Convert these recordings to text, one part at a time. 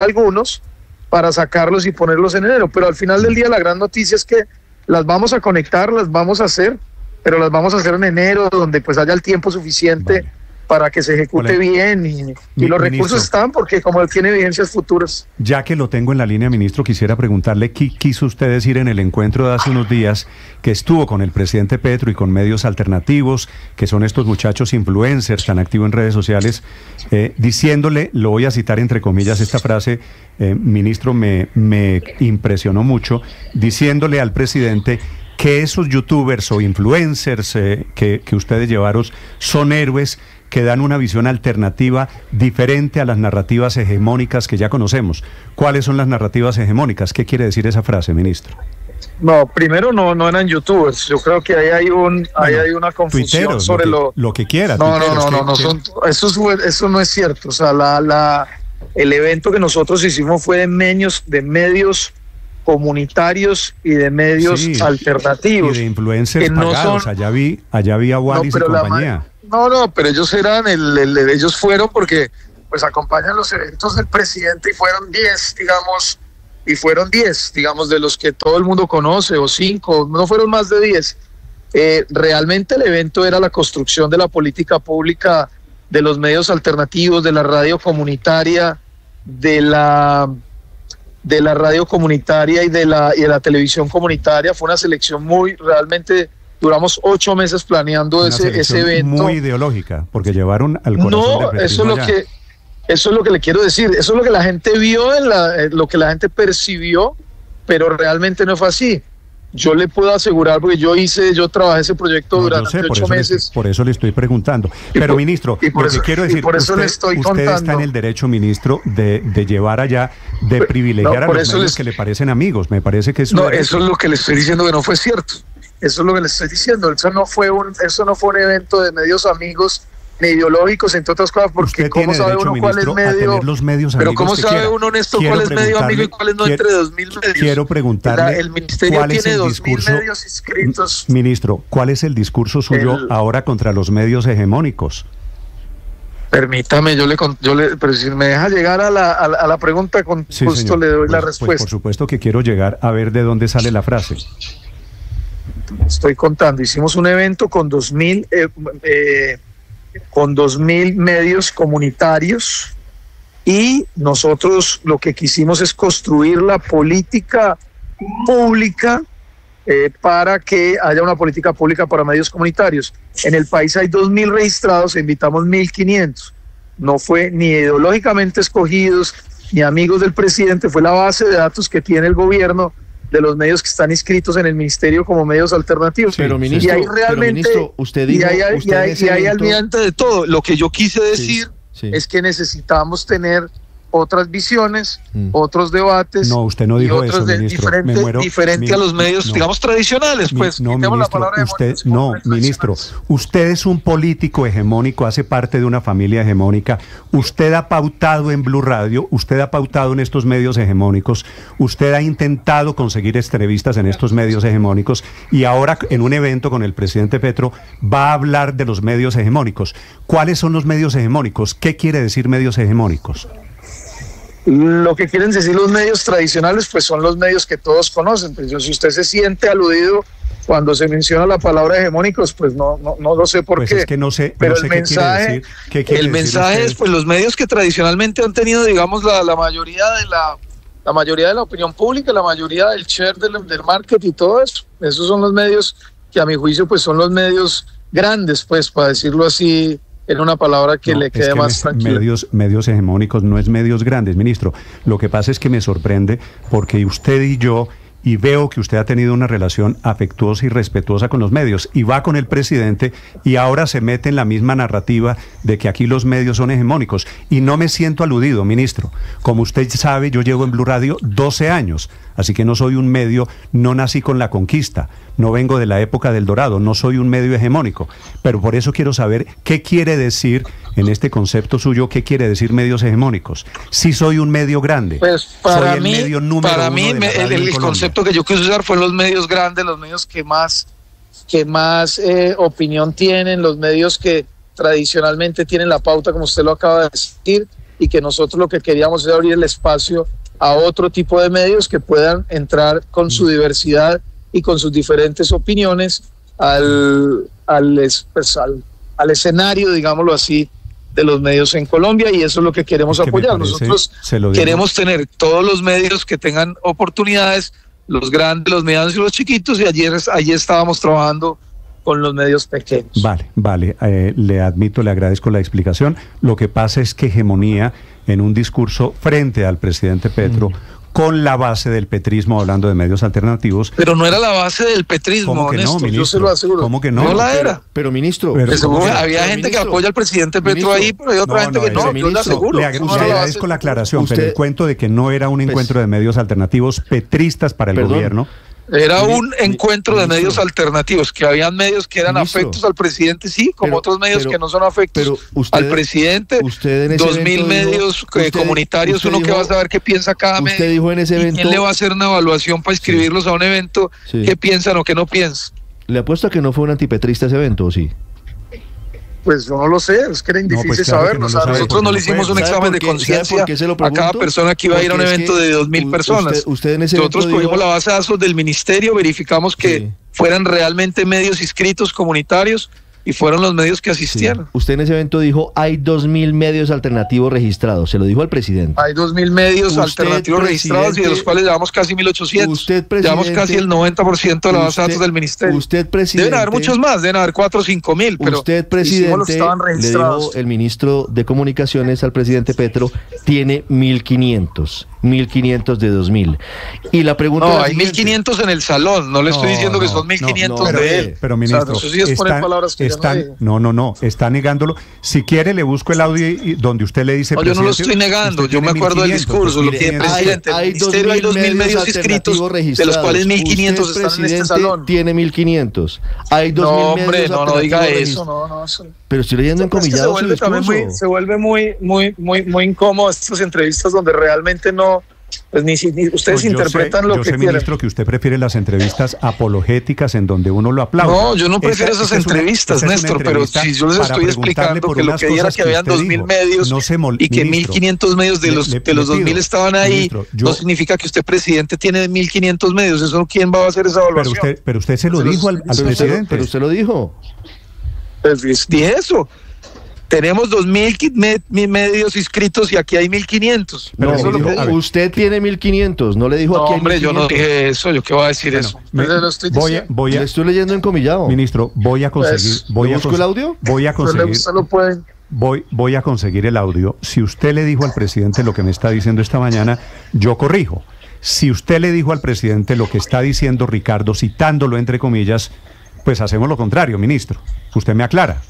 algunos para sacarlos y ponerlos en enero. Pero al final del día la gran noticia es que las vamos a conectar, las vamos a hacer, pero las vamos a hacer en enero, donde pues haya el tiempo suficiente para que se ejecute bien y, los recursos están porque como tiene vigencias futuras. Ya que lo tengo en la línea, ministro, quisiera preguntarle qué quiso usted decir en el encuentro de hace unos días que estuvo con el presidente Petro y con medios alternativos, que son estos muchachos influencers tan activos en redes sociales, eh, diciéndole, lo voy a citar entre comillas esta frase, eh, ministro, me, me impresionó mucho, diciéndole al presidente que esos youtubers o influencers eh, que, que ustedes llevaron son héroes que dan una visión alternativa diferente a las narrativas hegemónicas que ya conocemos. ¿Cuáles son las narrativas hegemónicas? ¿Qué quiere decir esa frase, ministro? No, primero no, no eran youtubers. Yo creo que ahí hay un, ahí hay una confusión sobre lo, lo, que quiera. No, no, no, no, no, son, eso, eso no es cierto. O sea, la, la, el evento que nosotros hicimos fue de medios, de medios comunitarios y de medios alternativos. Y de influencers pagados. allá vi, allá vi a Wallis y compañía. No, no, pero ellos eran, el, ellos fueron porque pues acompañan los eventos del presidente y fueron 10, digamos, y fueron 10, digamos, de los que todo el mundo conoce, o 5, no fueron más de 10. Eh, realmente el evento era la construcción de la política pública de los medios alternativos, de la radio comunitaria, de la de la radio comunitaria y de la y de la televisión comunitaria. Fue una selección muy realmente Duramos ocho meses planeando ese, ese evento. Muy ideológica, porque llevaron al corazón No, eso es lo que eso es lo que le quiero decir. Eso es lo que la gente vio, en la, eh, lo que la gente percibió, pero realmente no fue así. Yo le puedo asegurar, porque yo hice, yo trabajé ese proyecto durante ocho meses. por eso le estoy preguntando. Pero, ministro, y por eso, quiero decir, por eso usted, le estoy usted está en el derecho, ministro, de, de llevar allá, de privilegiar a los medios que le parecen amigos. Me parece que eso. No, eso es lo que le estoy diciendo que no fue cierto. Eso es lo que les estoy diciendo. Eso no fue un, eso no fue un evento de medios amigos ni ideológicos, entre otras cosas, porque ¿cómo sabe uno cuál es medio? Los medios pero ¿cómo sabe uno honesto cuál es medio amigo y cuál es no entre dos mil medios? Quiero preguntarle. el ministerio tiene dos mil medios inscritos. Ministro, ¿cuál es el discurso suyo ahora contra los medios hegemónicos? Permítame, yo le, yo le, pero si me deja llegar a la, a la, pregunta, con justo le doy la pues, pues, respuesta. por supuesto que quiero llegar a ver de dónde sale la frase estoy contando, hicimos un evento con dos mil, eh, eh, con dos mil medios comunitarios y nosotros lo que quisimos es construir la política pública eh, para que haya una política pública para medios comunitarios. En el país hay dos mil registrados, invitamos mil quinientos. No fue ni ideológicamente escogidos ni amigos del presidente, fue la base de datos que tiene el gobierno de los medios que están inscritos en el ministerio como medios alternativos. Pero ministro, y ahí realmente, usted dijo, y ahí, almirante de todo. Lo que yo quise decir es que necesitamos tener otras visiones, mm. otros debates. No, usted no dijo eso, ministro. Diferente, diferente a los medios, digamos, tradicionales, pues. no, ministro, usted, no, ministro, usted es un político hegemónico, hace parte de una familia hegemónica. Usted ha pautado en Blue Radio, usted ha pautado en estos medios hegemónicos, usted ha intentado conseguir entrevistas en estos medios hegemónicos y ahora en un evento con el presidente Petro va a hablar de los medios hegemónicos. ¿Cuáles son los medios hegemónicos? ¿Qué quiere decir medios hegemónicos? Lo que quieren decir los medios tradicionales, pues son los medios que todos conocen. Pues si usted se siente aludido cuando se menciona la palabra hegemónicos, pues no, no, no lo sé por pues qué. Es que no sé, pero el mensaje, el mensaje es pues los medios que tradicionalmente han tenido, digamos, la, la mayoría de la la mayoría de la opinión pública, la mayoría del share del, del market y todo eso. Esos son los medios que a mi juicio pues son los medios grandes, pues para decirlo así, en una palabra que le quede más tranquilo. Medios, medios hegemónicos no es medios grandes, ministro. Lo que pasa es que me sorprende porque usted y yo y veo que usted ha tenido una relación afectuosa y respetuosa con los medios y va con el presidente y ahora se mete en la misma narrativa de que aquí los medios son hegemónicos. Y no me siento aludido, ministro. Como usted sabe, yo llevo en Blue Radio 12 años, así que no soy un medio, no nací con la conquista, no vengo de la época del Dorado, no soy un medio hegemónico. Pero por eso quiero saber qué quiere decir en este concepto suyo, qué quiere decir medios hegemónicos. Si soy un medio grande, pues para mí, para mí el, concepto que yo quise usar fue los medios grandes, los medios que más, que más eh, opinión tienen, los medios que tradicionalmente tienen la pauta, como usted lo acaba de decir, y que nosotros lo que queríamos es abrir el espacio a otro tipo de medios que puedan entrar con su diversidad y con sus diferentes opiniones al, al, pues, al, al escenario, digámoslo así, de los medios en Colombia y eso es lo que queremos apoyar. Nosotros queremos tener todos los medios que tengan oportunidades, los grandes, los medianos y los chiquitos y ayer, ayer estábamos trabajando con los medios pequeños. Vale, vale, eh, le admito, le agradezco la explicación. Lo que pasa es que hegemonía en un discurso frente al presidente Petro. Mm con la base del petrismo, hablando de medios alternativos. Pero no era la base del petrismo, ¿Cómo que no, ministro? yo se lo aseguro. ¿Cómo que no? No la era. Pero, ministro... había gente que apoya al presidente Petro ahí, pero hay otra gente que no, yo le aseguro. Le, agradezco la aclaración, pero el cuento de que no era un pues encuentro de medios alternativos petristas para el gobierno era un encuentro de medios alternativos, que habían medios que eran afectos al presidente, sí, como otros medios que no son afectos al presidente. dos mil medios eh, comunitarios, uno que va a saber qué piensa cada medio. Dijo en ese evento, ¿Quién le va a hacer una evaluación para inscribirlos a un evento? ¿Qué piensan o qué no piensan? Le apuesto a que no fue un antipetrista ese evento, ¿o sí? Pues yo no lo sé, es que era pues difícil saberlo. nosotros no le hicimos un examen de conciencia a cada persona que iba a ir a un evento de dos mil personas. nosotros cogimos la base de datos del ministerio, verificamos que fueran realmente medios inscritos comunitarios y fueron los medios que asistieron. Usted en ese evento dijo, hay dos mil medios alternativos registrados, se lo dijo al presidente. Hay dos mil medios alternativos registrados y de los cuales llevamos casi 1.800. Usted, llevamos casi el 90% de la base de datos del ministerio. Usted, presidente. Deben haber muchos más, deben haber 4 o 5 mil, pero usted, presidente, le dijo el ministro de Comunicaciones al presidente Petro, tiene 1.500. 1500 de 2000. Y la pregunta No, hay 1500 en el salón, no le estoy diciendo que son 1500 de él. Pero ministro, eso sí es están, palabras que están, no, no, no, está negándolo. Si quiere le busco el audio donde usted le dice No, yo no lo estoy negando, yo me acuerdo del discurso, lo que presidente, hay, el ministerio hay 2000 medios inscritos, de los cuales 1500 están en este salón. Tiene 1500. Hay 2000 no, hombre, no, no diga eso, no, no, Pero estoy leyendo encomillado se vuelve, muy, se vuelve muy, muy, muy, muy incómodo estas entrevistas donde realmente no pues ni, ustedes interpretan lo yo que sé, ministro, que usted prefiere las entrevistas apologéticas en donde uno lo aplaude. No, yo no prefiero esas entrevistas, Néstor, pero si yo les estoy explicando que lo que diera que habían dos mil medios y que mil quinientos medios de los, de los dos mil estaban ahí, no significa que usted, presidente, tiene mil quinientos medios. Eso ¿quién va a hacer esa evaluación? Pero usted, pero usted se lo dijo al, presidente. pero usted lo dijo. Pues dije eso. Tenemos 2.000 medios inscritos y aquí hay 1.500. No, dijo, usted tiene 1.500, no le dijo no, aquí hombre, yo no dije eso, yo qué voy a decir eso. estoy voy a, voy a, estoy leyendo encomillado. Ministro, voy a conseguir... Pues, voy a busco el audio? Voy a conseguir... Voy, voy a conseguir el audio. Si usted le dijo al presidente lo que me está diciendo esta mañana, yo corrijo. Si usted le dijo al presidente lo que está diciendo Ricardo, citándolo entre comillas, pues hacemos lo contrario, ministro. Usted me aclara.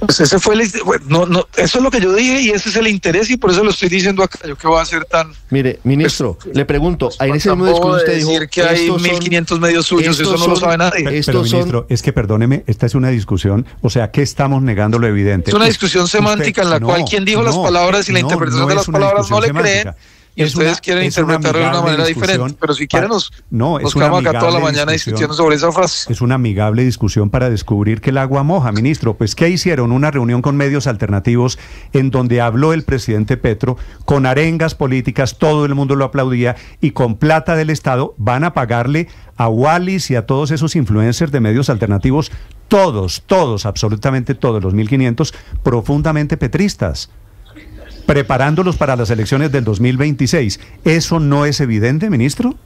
Pues ese fue el, no, no, eso es lo que yo dije y ese es el interés y por eso lo estoy diciendo acá. Yo que voy a hacer tan. Mire, ministro, pues, le pregunto, pues, en ese momento usted dijo que hay 1500 medios suyos, eso no lo sabe nadie. Pero, ministro, es que perdóneme, esta es una discusión, o sea, ¿qué estamos negando lo evidente? Es una discusión semántica en la cual quien dijo las palabras y la interpretación de las palabras no le creen y ustedes quieren interpretarlo de una manera diferente. Pero si quieren, nos, no, es quedamos acá toda la mañana discutiendo sobre esa frase. Es una amigable discusión para descubrir que el agua moja, ministro. Pues, ¿qué hicieron? Una reunión con medios alternativos en donde habló el presidente Petro con arengas políticas, todo el mundo lo aplaudía y con plata del Estado van a pagarle a Wallis y a todos esos influencers de medios alternativos, todos, todos, absolutamente todos, los 1.500, profundamente petristas preparándolos para las elecciones del 2026. ¿Eso no es evidente, ministro?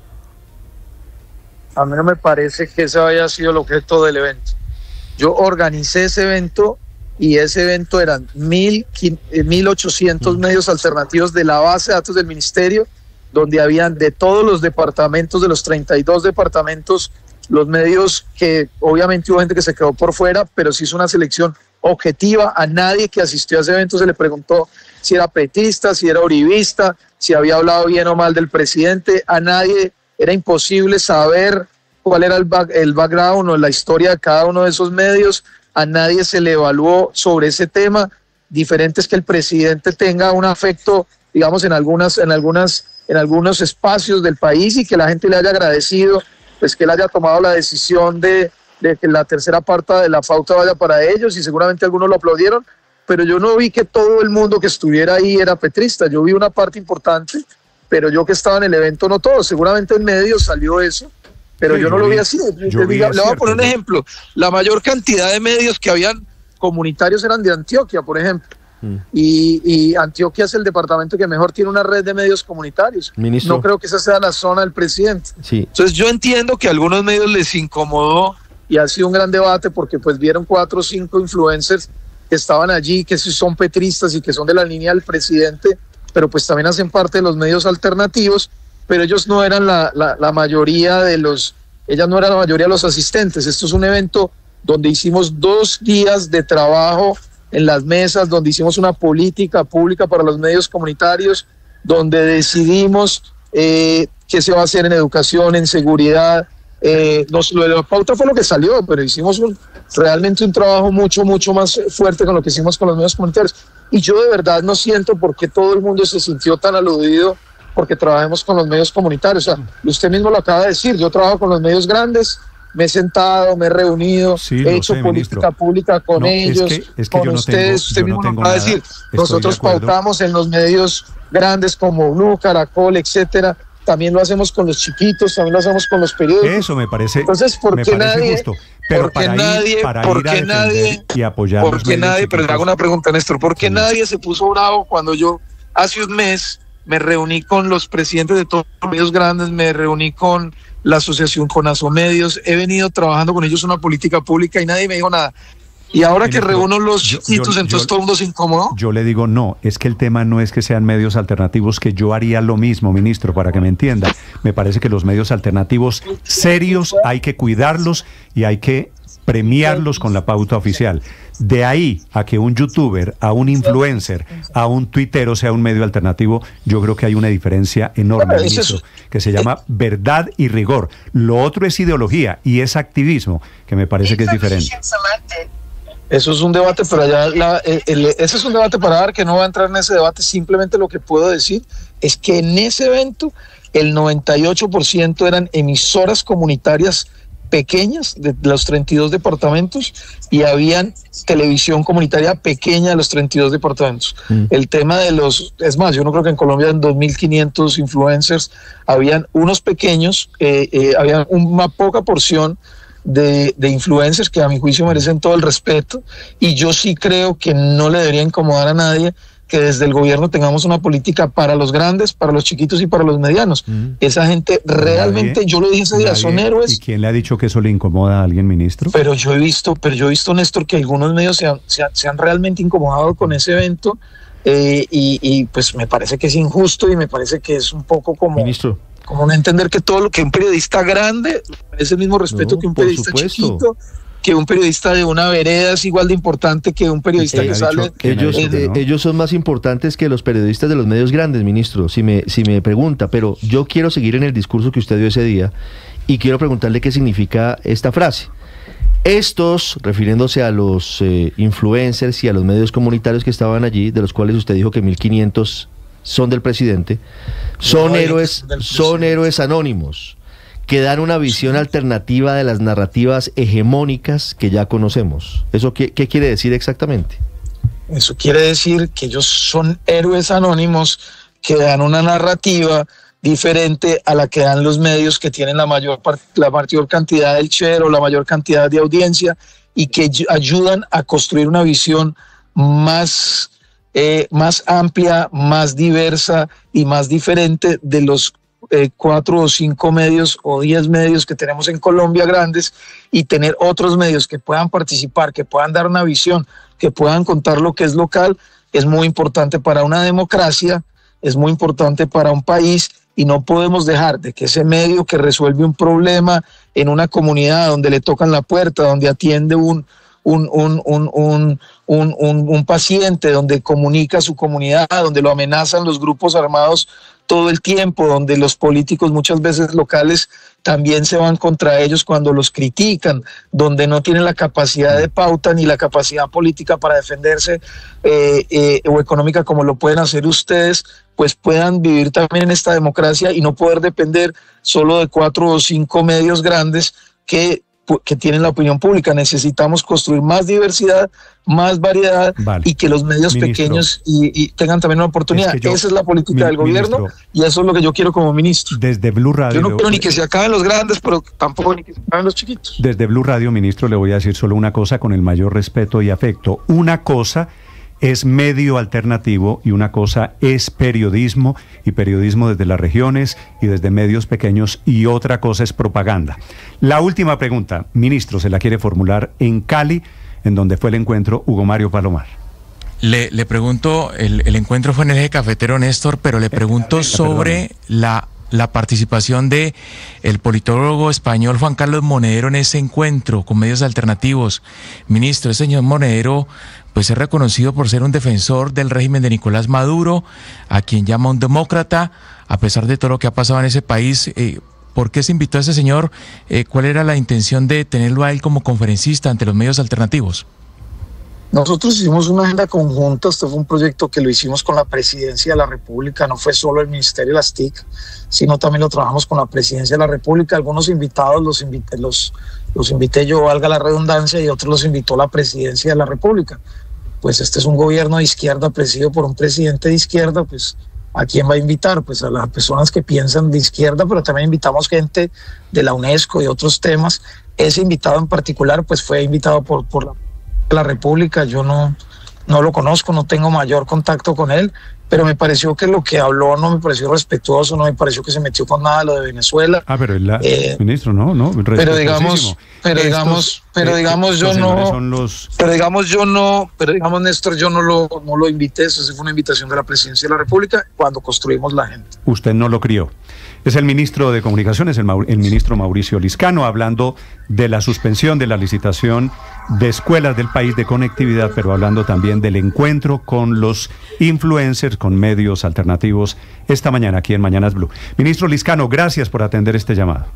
A mí no me parece que ese haya sido el objeto del evento. Yo organicé ese evento y ese evento eran mil, 1.800 eh, mm. medios alternativos de la base de datos del ministerio, donde habían de todos los departamentos, de los 32 departamentos, los medios que obviamente hubo gente que se quedó por fuera, pero se hizo una selección objetiva. A nadie que asistió a ese evento se le preguntó si era petista, si era uribista, si había hablado bien o mal del presidente. A nadie era imposible saber cuál era el, el background o la historia de cada uno de esos medios. A nadie se le evaluó sobre ese tema. Diferente es que el presidente tenga un afecto, digamos, en algunas, en algunas, en algunos espacios del país y que la gente le haya agradecido, pues que él haya tomado la decisión de, de que la tercera parte de la pauta vaya para ellos y seguramente algunos lo aplaudieron, pero yo no vi que todo el mundo que estuviera ahí era petrista, yo vi una parte importante, pero yo que estaba en el evento no todo, seguramente en medio salió eso, pero yo no lo vi así. le voy a poner un ejemplo, la mayor cantidad de medios que habían comunitarios eran de Antioquia, por ejemplo. Mm. Y, Antioquia es el departamento que mejor tiene una red de medios comunitarios. No creo que esa sea la zona del presidente. Entonces yo entiendo que a algunos medios les incomodó y ha sido un gran debate porque pues vieron cuatro o cinco influencers que estaban allí, que son petristas y que son de la línea del presidente, pero pues también hacen parte de los medios alternativos, pero ellos no eran la, la mayoría de los, ellas no eran la mayoría de los asistentes. Esto es un evento donde hicimos dos días de trabajo en las mesas, donde hicimos una política pública para los medios comunitarios, donde decidimos eh, qué se va a hacer en educación, en seguridad. Eh, nos, lo de la pauta fue lo que salió, pero hicimos realmente un trabajo mucho, mucho más fuerte con lo que hicimos con los medios comunitarios. Y yo de verdad no siento por qué todo el mundo se sintió tan aludido porque trabajemos con los medios comunitarios. O sea, usted mismo lo acaba de decir, yo trabajo con los medios grandes, me he sentado, me he reunido, he hecho política pública con ellos, con ustedes, usted mismo lo va a decir. Nosotros pautamos en los medios grandes como Blue, Caracol, etcétera. También lo hacemos con los chiquitos, también lo hacemos con los periódicos. Eso me parece. Entonces, ¿por qué nadie? Pero para nadie, para nadie y apoyar porque nadie, pero le hago una pregunta, Néstor, ¿por qué nadie se puso bravo cuando yo hace un mes me reuní con los presidentes de todos los medios grandes, me reuní con la asociación con Medios, he venido trabajando con ellos una política pública y nadie me dijo nada. Y ahora que reúno los chiquitos, entonces todo el mundo se incómodo. Yo le digo, no, es que el tema no es que sean medios alternativos, que yo haría lo mismo, ministro, para que me entienda. Me parece que los medios alternativos serios hay que cuidarlos y hay que premiarlos con la pauta oficial. De ahí a que un youtuber, a un influencer, a un tuitero sea un medio alternativo, yo creo que hay una diferencia enorme, que se llama verdad y rigor. Lo otro es ideología y es activismo, que me parece que es diferente. Eso es un debate, pero allá ese es un debate para dar que no va a entrar en ese debate. Simplemente lo que puedo decir es que en ese evento el 98% eran emisoras comunitarias pequeñas de los 32 departamentos y habían televisión comunitaria pequeña de los 32 departamentos. Mm. El tema de los, es más, yo no creo que en Colombia en 2.500 influencers habían unos pequeños, eh, eh, había una poca porción de, de, influencers que a mi juicio merecen todo el respeto y yo sí creo que no le debería incomodar a nadie que desde el gobierno tengamos una política para los grandes, para los chiquitos y para los medianos. Esa gente realmente, yo lo dije ese día, son héroes. ¿Y quién le ha dicho que eso le incomoda a alguien, ministro? Pero yo he visto, pero yo he visto, Néstor, que algunos medios se han, se han, realmente incomodado con ese evento eh, y, pues me parece que es injusto y me parece que es un poco como... Ministro. Como no entender que todo lo que un periodista grande es el mismo respeto que un periodista chiquito que un periodista de una vereda es igual de importante que un periodista que sale. Ellos, ellos son más importantes que los periodistas de los medios grandes, ministro, si me, si me pregunta, pero yo quiero seguir en el discurso que usted dio ese día y quiero preguntarle qué significa esta frase. Estos, refiriéndose a los eh, influencers y a los medios comunitarios que estaban allí, de los cuales usted dijo que 1500 son del presidente, son héroes, son héroes anónimos que dan una visión alternativa de las narrativas hegemónicas que ya conocemos. ¿Eso qué, quiere decir exactamente? Eso quiere decir que ellos son héroes anónimos que dan una narrativa diferente a la que dan los medios que tienen la mayor, la mayor cantidad del share o la mayor cantidad de audiencia y que ayudan a construir una visión más, eh, más amplia, más diversa y más diferente de los eh, cuatro o cinco medios o diez medios que tenemos en Colombia grandes y tener otros medios que puedan participar, que puedan dar una visión, que puedan contar lo que es local, es muy importante para una democracia, es muy importante para un país y no podemos dejar de que ese medio que resuelve un problema en una comunidad donde le tocan la puerta, donde atiende un, un, un, un, un, paciente, donde comunica su comunidad, donde lo amenazan los grupos armados todo el tiempo, donde los políticos muchas veces locales también se van contra ellos cuando los critican, donde no tienen la capacidad de pauta ni la capacidad política para defenderse eh, eh, o económica como lo pueden hacer ustedes, pues puedan vivir también en esta democracia y no poder depender solo de cuatro o cinco medios grandes que que tiene la opinión pública. Necesitamos construir más diversidad, más variedad y que los medios pequeños y, tengan también una oportunidad. Esa es la política del gobierno y eso es lo que yo quiero como ministro. Desde Blue Radio. Yo no quiero ni que se acaben los grandes, pero tampoco ni que se acaben los chiquitos. Desde Blue Radio, ministro, le voy a decir solo una cosa con el mayor respeto y afecto. Una cosa es medio alternativo y una cosa es periodismo y periodismo desde las regiones y desde medios pequeños y otra cosa es propaganda. La última pregunta, ministro, se la quiere formular en Cali, en donde fue el encuentro Hugo Mario Palomar. Le, pregunto, el, encuentro fue en el eje cafetero Néstor, pero le pregunto sobre la la participación de el politólogo español Juan Carlos Monedero en ese encuentro con medios alternativos. Ministro, el señor Monedero pues es reconocido por ser un defensor del régimen de Nicolás Maduro, a quien llama un demócrata, a pesar de todo lo que ha pasado en ese país. Eh, ¿Por qué se invitó a ese señor? Eh, ¿Cuál era la intención de tenerlo a él como conferencista ante los medios alternativos? Nosotros hicimos una agenda conjunta, este fue un proyecto que lo hicimos con la Presidencia de la República, no fue solo el Ministerio de las TIC, sino también lo trabajamos con la Presidencia de la República. Algunos invitados los invité, los, los invité yo, valga la redundancia, y otros los invitó la Presidencia de la República pues este es un gobierno de izquierda presidido por un presidente de izquierda, pues ¿a quién va a invitar? Pues a las personas que piensan de izquierda, pero también invitamos gente de la UNESCO y otros temas. Ese invitado en particular, pues fue invitado por, por la, la República, yo no, no lo conozco, no tengo mayor contacto con él, pero me pareció que lo que habló no me pareció respetuoso, no me pareció que se metió con nada lo de Venezuela. Ah, pero el eh, ministro, no, no, pero digamos, pero digamos, pero digamos yo no, pero digamos yo no, pero digamos Néstor, yo no lo, no lo invité, eso fue una invitación de la presidencia de la República cuando construimos la gente. Usted no lo crió. Es el ministro de Comunicaciones, el, el, ministro Mauricio Liscano, hablando de la suspensión de la licitación de escuelas del país de conectividad, pero hablando también del encuentro con los influencers, con medios alternativos, esta mañana aquí en Mañanas Blue. Ministro Liscano, gracias por atender este llamado.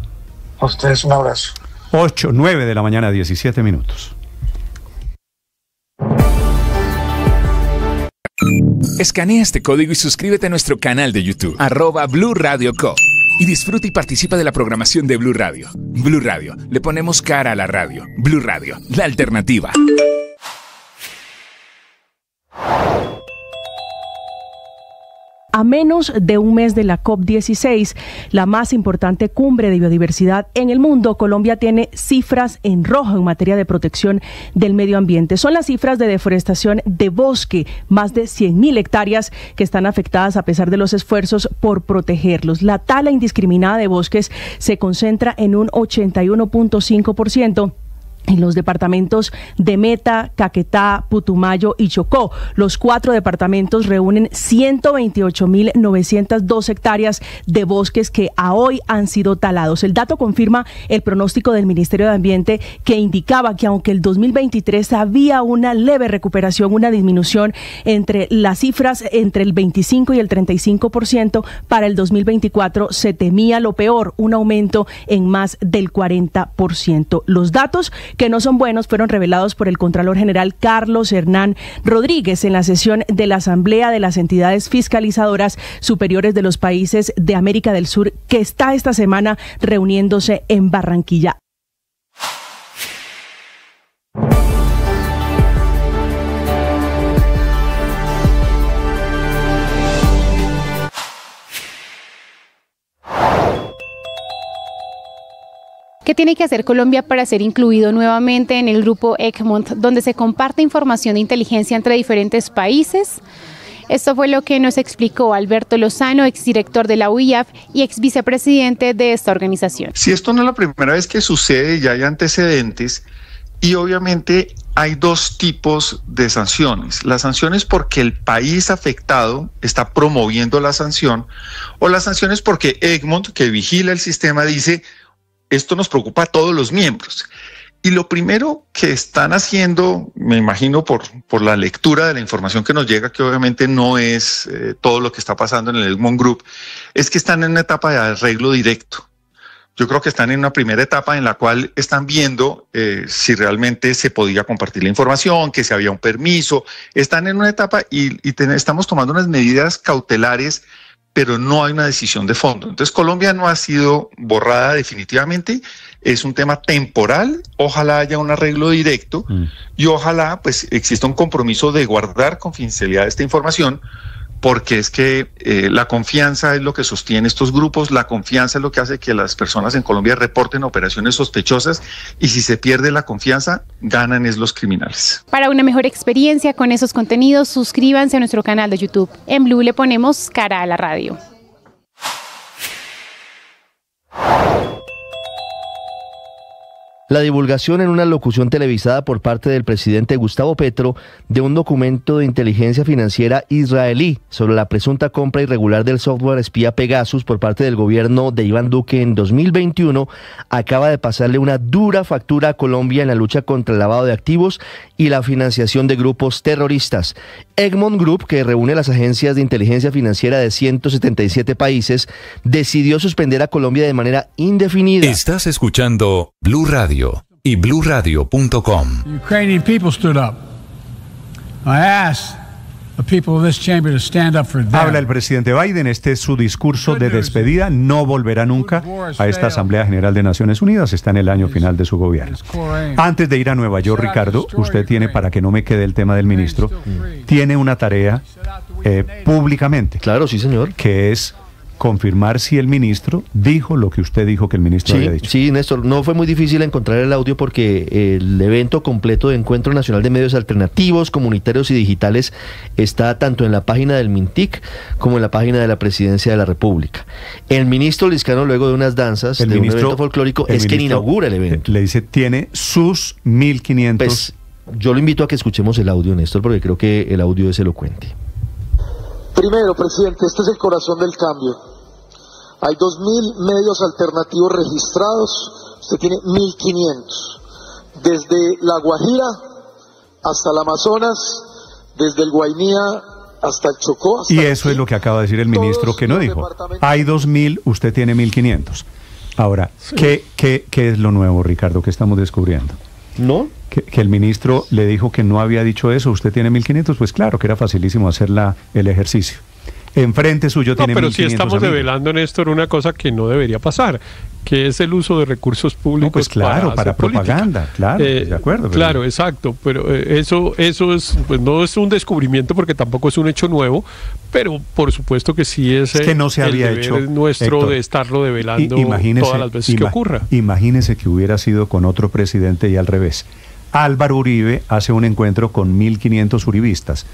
A ustedes un abrazo. 8, 9 de la mañana, 17 minutos. Escanea este código y suscríbete a nuestro canal de YouTube, arroba Blue Radio Co y disfruta y participa de la programación de Blue Radio. Blue Radio, le ponemos cara a la radio. Blue Radio, la alternativa. A menos de un mes de la COP16, la más importante cumbre de biodiversidad en el mundo, Colombia tiene cifras en rojo en materia de protección del medio ambiente. Son las cifras de deforestación de bosque, más de 100.000 hectáreas que están afectadas a pesar de los esfuerzos por protegerlos. La tala indiscriminada de bosques se concentra en un 81.5% en los departamentos de Meta, Caquetá, Putumayo y Chocó. Los cuatro departamentos reúnen 128.902 hectáreas de bosques que a hoy han sido talados. El dato confirma el pronóstico del Ministerio de Ambiente que indicaba que aunque el 2023 había una leve recuperación, una disminución entre las cifras entre el 25 y el 35%, para el 2024 se temía lo peor, un aumento en más del 40%. Los datos que no son buenos fueron revelados por el Contralor General Carlos Hernán Rodríguez en la sesión de la Asamblea de las Entidades Fiscalizadoras Superiores de los Países de América del Sur que está esta semana reuniéndose en Barranquilla. ¿Qué tiene que hacer Colombia para ser incluido nuevamente en el grupo Egmont, donde se comparte información de inteligencia entre diferentes países? Esto fue lo que nos explicó Alberto Lozano, exdirector de la UIAF y ex vicepresidente de esta organización. Si esto no es la primera vez que sucede, ya hay antecedentes y obviamente hay dos tipos de sanciones. Las sanciones porque el país afectado está promoviendo la sanción o las sanciones porque Egmont, que vigila el sistema, dice, esto nos preocupa a todos los miembros. Y lo primero que están haciendo, me imagino por, por la lectura de la información que nos llega, que obviamente no es eh, todo lo que está pasando en el Egmont Group, es que están en una etapa de arreglo directo. Yo creo que están en una primera etapa en la cual están viendo eh, si realmente se podía compartir la información, que si había un permiso. Están en una etapa y, y estamos tomando unas medidas cautelares pero no hay una decisión de fondo. Entonces Colombia no ha sido borrada definitivamente, es un tema temporal, ojalá haya un arreglo directo mm. y ojalá pues exista un compromiso de guardar confidencialidad de esta información porque es que eh, la confianza es lo que sostiene estos grupos, la confianza es lo que hace que las personas en Colombia reporten operaciones sospechosas y si se pierde la confianza, ganan es los criminales. Para una mejor experiencia con esos contenidos, suscríbanse a nuestro canal de YouTube. En Blue le ponemos cara a la radio. La divulgación en una locución televisada por parte del presidente Gustavo Petro de un documento de inteligencia financiera israelí sobre la presunta compra irregular del software espía Pegasus por parte del gobierno de Iván Duque en 2021 acaba de pasarle una dura factura a Colombia en la lucha contra el lavado de activos y la financiación de grupos terroristas. Egmont Group, que reúne las agencias de inteligencia financiera de 177 países, decidió suspender a Colombia de manera indefinida. Estás escuchando Blue Radio y bluradio.com. Ukrainian people stood up. I asked. Habla el presidente Biden, este es su discurso de despedida, no volverá nunca a esta Asamblea General de Naciones Unidas, está en el año final de su gobierno. Antes de ir a Nueva York, Ricardo, usted tiene, para que no me quede el tema del ministro, tiene una tarea eh, públicamente. Claro, sí, señor. Que es confirmar si el ministro dijo lo que usted dijo que el ministro había dicho. Sí, Néstor, no fue muy difícil encontrar el audio porque el evento completo de Encuentro Nacional de Medios Alternativos, Comunitarios y Digitales está tanto en la página del MINTIC como en la página de la Presidencia de la República. El ministro Liscano, luego de unas danzas, el de ministro, un evento folclórico, es quien inaugura el evento. Le dice, tiene sus 1.500... Pues, yo lo invito a que escuchemos el audio, Néstor, porque creo que el audio es elocuente. Primero, presidente, este es el corazón del cambio. Hay 2.000 medios alternativos registrados, usted tiene 1.500. Desde La Guajira hasta el Amazonas, desde el Guainía hasta el Chocó. y eso es lo que acaba de decir el ministro que no dijo. Hay 2.000, usted tiene 1.500. Ahora, ¿qué, qué, qué es lo nuevo, Ricardo, que estamos descubriendo? ¿No? Que, el ministro le dijo que no había dicho eso, usted tiene 1.500, pues claro que era facilísimo hacer la, el ejercicio. Enfrente suyo tiene no, pero si estamos develando, Néstor, una cosa que no debería pasar, que es el uso de recursos públicos. pues claro, para, propaganda, claro, eh, de acuerdo. Claro, exacto, pero eh, eso, eso es, pues no es un descubrimiento porque tampoco es un hecho nuevo, pero por supuesto que sí es, que no se había hecho nuestro de estarlo develando todas las veces que ocurra. Imagínese que hubiera sido con otro presidente y al revés. Álvaro Uribe hace un encuentro con 1.500 uribistas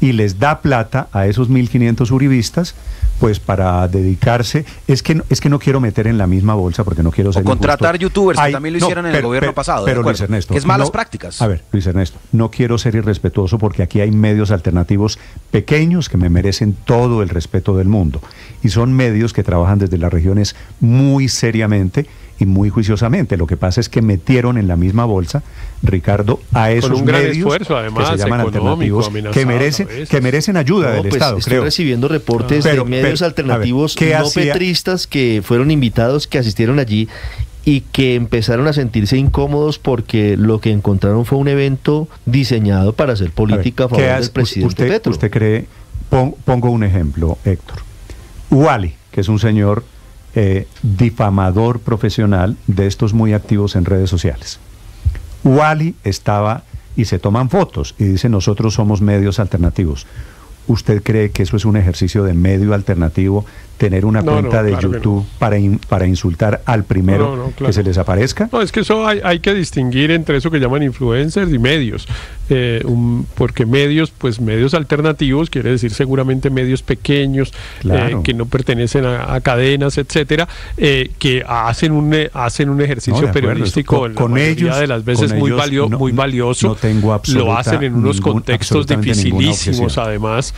y les da plata a esos 1.500 uribistas pues para dedicarse, es que, es que no quiero meter en la misma bolsa porque no quiero ser... O contratar youtubers, que también lo hicieron en el gobierno pasado. Pero Luis Ernesto... es malas prácticas. A ver, Luis Ernesto, no quiero ser irrespetuoso porque aquí hay medios alternativos pequeños que me merecen todo el respeto del mundo. Y son medios que trabajan desde las regiones muy seriamente y muy juiciosamente. Lo que pasa es que metieron en la misma bolsa, Ricardo, a esos medios además, que se llaman alternativos que merecen, que merecen ayuda del pues Estado. Estoy recibiendo reportes de medios alternativos no petristas que fueron invitados, que asistieron allí y que empezaron a sentirse incómodos porque lo que encontraron fue un evento diseñado para hacer política a, favor del presidente usted, Petro. Usted cree, pongo un ejemplo, Héctor. Wally, que es un señor eh, difamador profesional de estos muy activos en redes sociales. Wally estaba y se toman fotos y dice nosotros somos medios alternativos. ¿Usted cree que eso es un ejercicio de medio alternativo, tener una cuenta de YouTube para, para insultar al primero que se les aparezca? No, es que eso hay, que distinguir entre eso que llaman influencers y medios. Eh, porque medios, pues medios alternativos, quiere decir seguramente medios pequeños, eh, que no pertenecen a, cadenas, etcétera, eh, que hacen un, hacen un ejercicio periodístico con, la ellos, de las veces muy, muy valioso. tengo lo hacen en unos contextos dificilísimos, además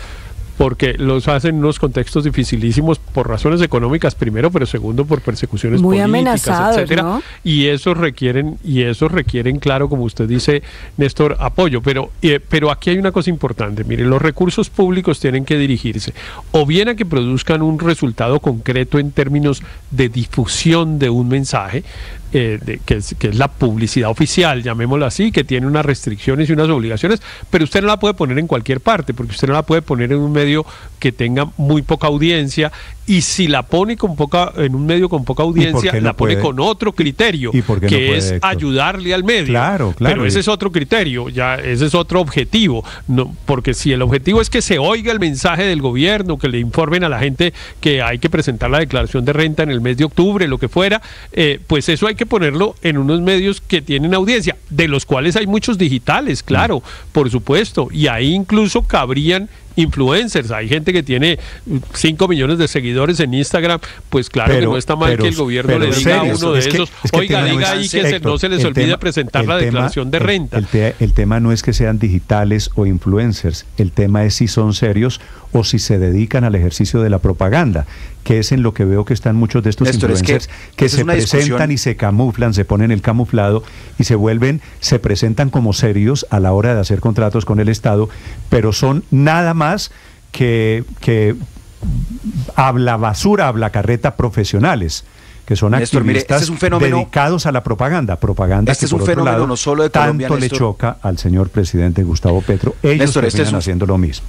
porque los hacen en unos contextos dificilísimos por razones económicas primero, pero segundo por persecuciones Muy políticas, etcétera. Y eso requieren y eso requieren claro, como usted dice, Néstor, apoyo, pero eh, pero aquí hay una cosa importante, mire, los recursos públicos tienen que dirigirse o bien a que produzcan un resultado concreto en términos de difusión de un mensaje, eh, que, es, que, es, la publicidad oficial, llamémoslo así, que tiene unas restricciones y unas obligaciones, pero usted no la puede poner en cualquier parte, porque usted no la puede poner en un medio medio que tenga muy poca audiencia y si la pone con poca en un medio con poca audiencia la pone con otro criterio que es ayudarle al medio. Claro, claro, pero ese es otro criterio ya ese es otro objetivo no porque si el objetivo es que se oiga el mensaje del gobierno que le informen a la gente que hay que presentar la declaración de renta en el mes de octubre lo que fuera eh, pues eso hay que ponerlo en unos medios que tienen audiencia de los cuales hay muchos digitales claro por supuesto y ahí incluso cabrían influencers. Hay gente que tiene 5 millones de seguidores en Instagram, pues claro que no está mal que el gobierno le diga a uno de esos, oiga, diga ahí que no se les olvide presentar la declaración de renta. el, tema no es que sean digitales o influencers, el tema es si son serios o si se dedican al ejercicio de la propaganda, que es en lo que veo que están muchos de estos influencers que, se presentan y se camuflan, se ponen el camuflado y se vuelven, se presentan como serios a la hora de hacer contratos con el Estado, pero son nada más que, que habla basura, habla carreta profesionales que son activistas este es un dedicados a la propaganda, propaganda este que es un fenómeno no solo de Colombia, tanto le choca al señor presidente Gustavo Petro. Ellos este están haciendo lo mismo.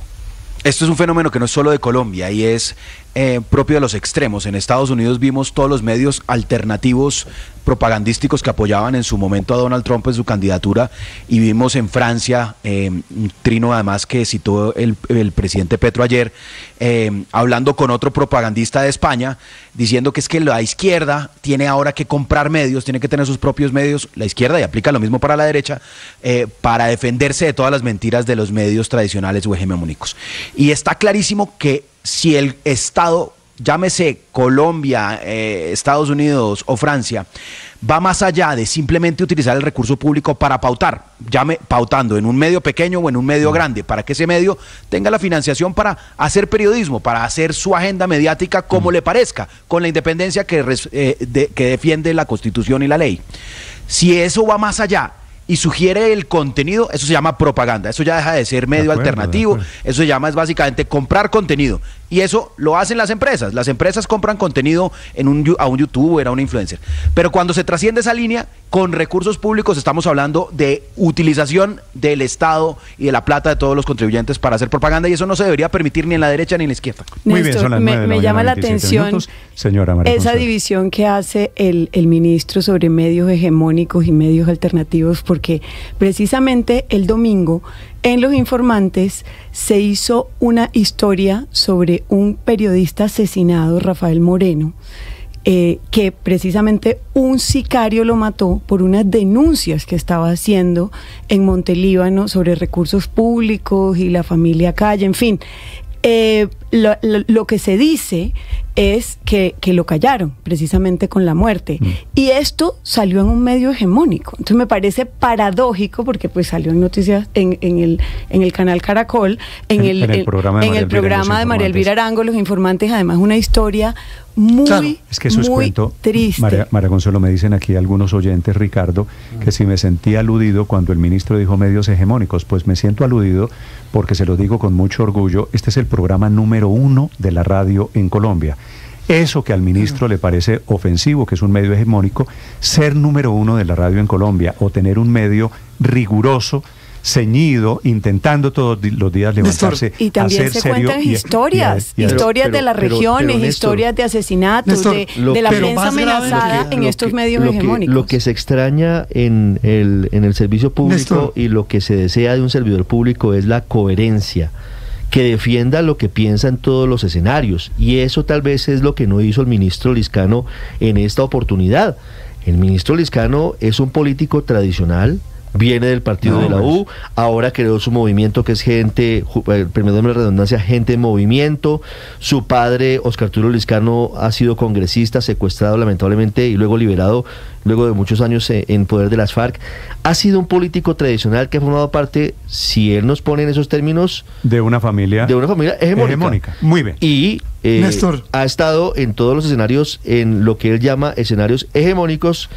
Esto es un fenómeno que no es solo de Colombia y es eh, propio de los extremos. En Estados Unidos vimos todos los medios alternativos propagandísticos que apoyaban en su momento a Donald Trump en su candidatura y vimos en Francia eh, un trino además que citó el, presidente Petro ayer eh, hablando con otro propagandista de España diciendo que es que la izquierda tiene ahora que comprar medios, tiene que tener sus propios medios, la izquierda y aplica lo mismo para la derecha para defenderse de todas las mentiras de los medios tradicionales o hegemónicos. Y está clarísimo que si el Estado, llámese Colombia, eh, Estados Unidos o Francia, va más allá de simplemente utilizar el recurso público para pautar, llame pautando en un medio pequeño o en un medio grande, para que ese medio tenga la financiación para hacer periodismo, para hacer su agenda mediática como le parezca, con la independencia que, eh, que defiende la Constitución y la ley. Si eso va más allá y sugiere el contenido, eso se llama propaganda. Eso ya deja de ser medio alternativo. Eso se llama es básicamente comprar contenido. Y eso lo hacen las empresas. Las empresas compran contenido en un, a un youtuber, a un influencer. Pero cuando se trasciende esa línea, con recursos públicos estamos hablando de utilización del Estado y de la plata de todos los contribuyentes para hacer propaganda y eso no se debería permitir ni en la derecha ni en la izquierda. Muy bien, me, llama la atención señora esa división que hace el, el ministro sobre medios hegemónicos y medios alternativos porque precisamente el domingo en Los Informantes se hizo una historia sobre un periodista asesinado, Rafael Moreno, eh, que precisamente un sicario lo mató por unas denuncias que estaba haciendo en Montelíbano sobre recursos públicos y la familia Calle, en fin. Eh, lo, que se dice es que, lo callaron precisamente con la muerte. Mm. Y esto salió en un medio hegemónico. Entonces me parece paradójico porque pues salió en noticias en, el, en el canal Caracol, en, el, programa de, en el programa de María Elvira Arango, Los Informantes, además una historia muy, es que eso es cuento. triste. María, María, Consuelo, me dicen aquí algunos oyentes, Ricardo, que si me sentí aludido cuando el ministro dijo medios hegemónicos, pues me siento aludido porque se lo digo con mucho orgullo, este es el programa número uno de la radio en Colombia. Eso que al ministro le parece ofensivo, que es un medio hegemónico, ser número uno de la radio en Colombia o tener un medio riguroso ceñido, intentando todos los días levantarse. Y también se cuentan historias, historias de las regiones, historias de asesinatos, de, la prensa amenazada en estos medios hegemónicos. lo que se extraña en el, en el servicio público y lo que se desea de un servidor público es la coherencia que defienda lo que piensa en todos los escenarios. Y eso tal vez es lo que no hizo el ministro Liscano en esta oportunidad. El ministro Liscano es un político tradicional, viene del partido de la U, ahora creó su movimiento que es gente, eh, permítame la redundancia, gente en movimiento. Su padre, Oscar Turo Liscano, ha sido congresista, secuestrado lamentablemente y luego liberado luego de muchos años eh, en poder de las FARC. Ha sido un político tradicional que ha formado parte, si él nos pone en esos términos, de una familia, de una familia hegemónica. Muy bien. Y eh, ha estado en todos los escenarios, en lo que él llama escenarios hegemónicos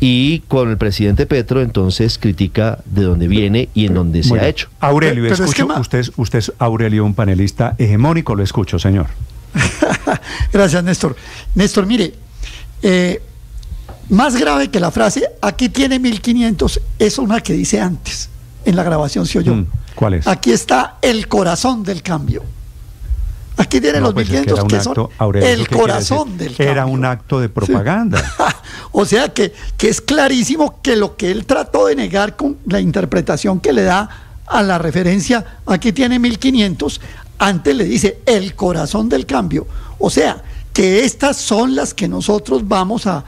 y con el presidente Petro entonces critica de dónde viene y en dónde se ha hecho. Aurelio, escucho, usted, usted es Aurelio, un panelista hegemónico, lo escucho, señor. Gracias, Néstor. Néstor, mire, eh, más grave que la frase, aquí tiene 1500, es una que dice antes, en la grabación se oyó. Mm, ¿Cuál es? Aquí está el corazón del cambio. Aquí tienen los 1500 pues que, son el corazón del cambio. Era un acto de propaganda. o sea que, que es clarísimo que lo que él trató de negar con la interpretación que le da a la referencia, aquí tiene 1500, antes le dice el corazón del cambio. O sea, que estas son las que nosotros vamos a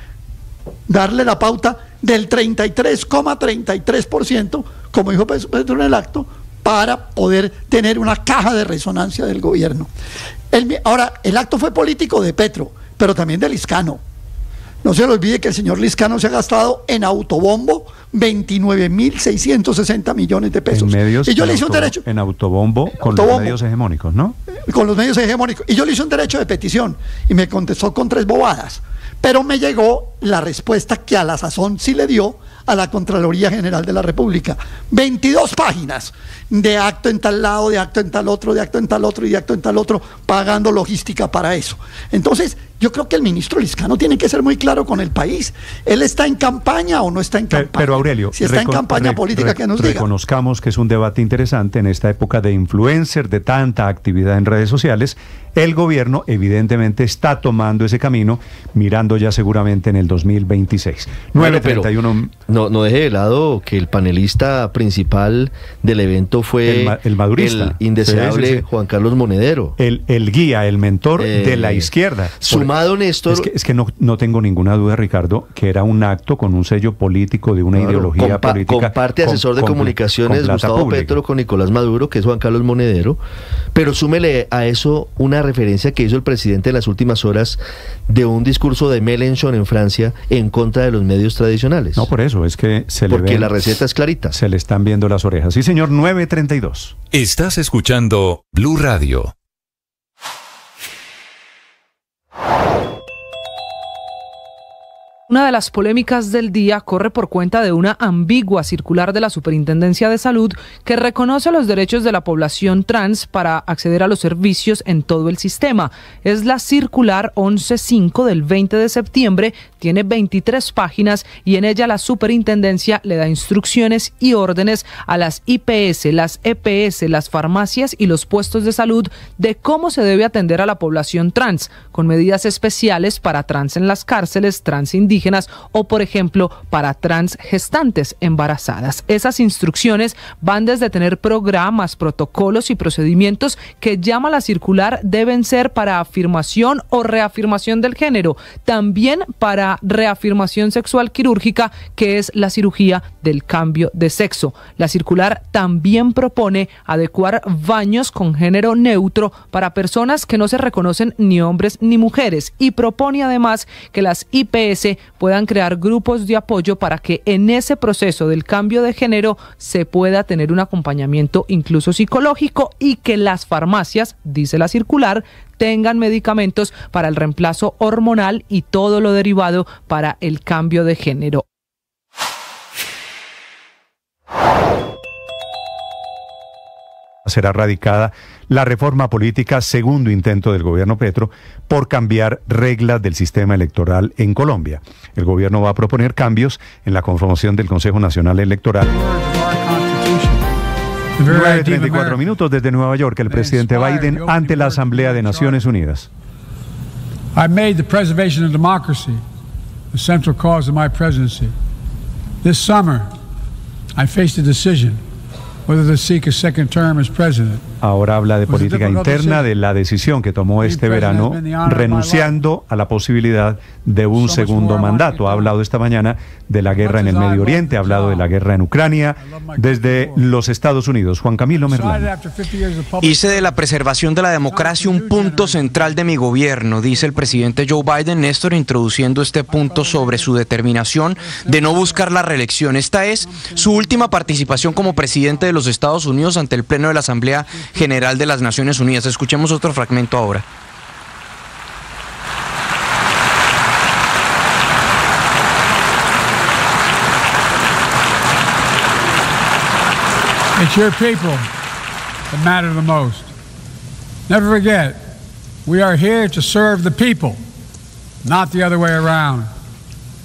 darle la pauta del 33,33%, como dijo Pedro en el acto, para poder tener una caja de resonancia del gobierno. ahora, el acto fue político de Petro, pero también de Liscano. No se le olvide que el señor Liscano se ha gastado en autobombo 29.660 millones de pesos. y yo le hice un derecho. En autobombo con los medios hegemónicos, ¿no? Con los medios hegemónicos. Y yo le hice un derecho de petición y me contestó con tres bobadas. Pero me llegó la respuesta que a la sazón sí le dio a la Contraloría General de la República. 22 páginas de acto en tal lado, de acto en tal otro, de acto en tal otro y de acto en tal otro, pagando logística para eso. Entonces, yo creo que el ministro Liscano tiene que ser muy claro con el país. ¿Él está en campaña o no está en campaña? Pero, Aurelio, si está en campaña política, que nos diga. Reconozcamos que es un debate interesante en esta época de influencer, de tanta actividad en redes sociales. El gobierno evidentemente está tomando ese camino, mirando ya seguramente en el 2026. 931. no, no deje de lado que el panelista principal del evento fue el, el madurista. El indeseable Juan Carlos Monedero. El, el guía, el mentor de la eh, izquierda. Sumado, Néstor. Es que, es que no, no, tengo ninguna duda, Ricardo, que era un acto con un sello político de una ideología política. Comparte asesor de comunicaciones Gustavo Petro con Nicolás Maduro, que es Juan Carlos Monedero. Pero súmele a eso una referencia que hizo el presidente en las últimas horas de un discurso de Mélenchon en Francia en contra de los medios tradicionales. No, por eso, es que se le Porque la receta es clarita. Se le están viendo las orejas. Sí, señor, 932. Estás escuchando Blue Radio. Una de las polémicas del día corre por cuenta de una ambigua circular de la Superintendencia de Salud que reconoce los derechos de la población trans para acceder a los servicios en todo el sistema. Es la circular 11.5 del 20 de septiembre, tiene 23 páginas y en ella la Superintendencia le da instrucciones y órdenes a las IPS, las EPS, las farmacias y los puestos de salud de cómo se debe atender a la población trans, con medidas especiales para trans en las cárceles, trans indígenas, o, por ejemplo, para trans gestantes embarazadas. Esas instrucciones van desde tener programas, protocolos y procedimientos que llama la circular deben ser para afirmación o reafirmación del género, también para reafirmación sexual quirúrgica, que es la cirugía del cambio de sexo. La circular también propone adecuar baños con género neutro para personas que no se reconocen ni hombres ni mujeres y propone además que las IPS puedan crear grupos de apoyo para que en ese proceso del cambio de género se pueda tener un acompañamiento incluso psicológico y que las farmacias, dice la circular, tengan medicamentos para el reemplazo hormonal y todo lo derivado para el cambio de género. será radicada la reforma política, segundo intento del gobierno Petro, por cambiar reglas del sistema electoral en Colombia. El gobierno va a proponer cambios en la conformación del Consejo Nacional Electoral. 9.34 minutos desde Nueva York, el presidente Biden ante la Asamblea de Naciones Unidas. I made the preservation of democracy the central cause of my presidency. This summer, I faced a decision whether to seek a second term as president. Ahora habla de política interna, de la decisión que tomó este verano, renunciando a la posibilidad de un segundo mandato. Ha hablado esta mañana de la guerra en el Medio Oriente, ha hablado de la guerra en Ucrania, desde los Estados Unidos. Juan Camilo Merlán. Hice de la preservación de la democracia un punto central de mi gobierno, dice el presidente Joe Biden, Néstor, introduciendo este punto sobre su determinación de no buscar la reelección. Esta es su última participación como presidente de los Estados Unidos ante el Pleno de la Asamblea General de las Naciones Unidas. Escuchemos otro fragmento ahora. It's your people that matter the most. Never forget, we are here to serve the people, not the other way around.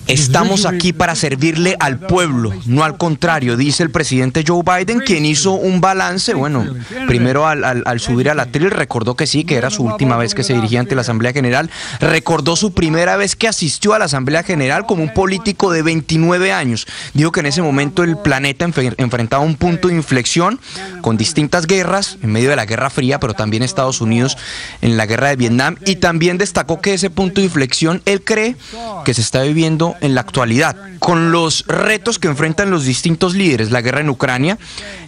Estamos aquí para servirle al pueblo, no al contrario, dice el presidente Joe Biden, quien hizo un balance, bueno, primero al, subir a la tril recordó que sí, que era su última vez que se dirigía ante la Asamblea General, recordó su primera vez que asistió a la Asamblea General como un político de 29 años. Dijo que en ese momento el planeta enfrentaba un punto de inflexión con distintas guerras, en medio de la Guerra Fría, pero también Estados Unidos en la Guerra de Vietnam, y también destacó que ese punto de inflexión él cree que se está viviendo en la actualidad, con los retos que enfrentan los distintos líderes, la guerra en Ucrania,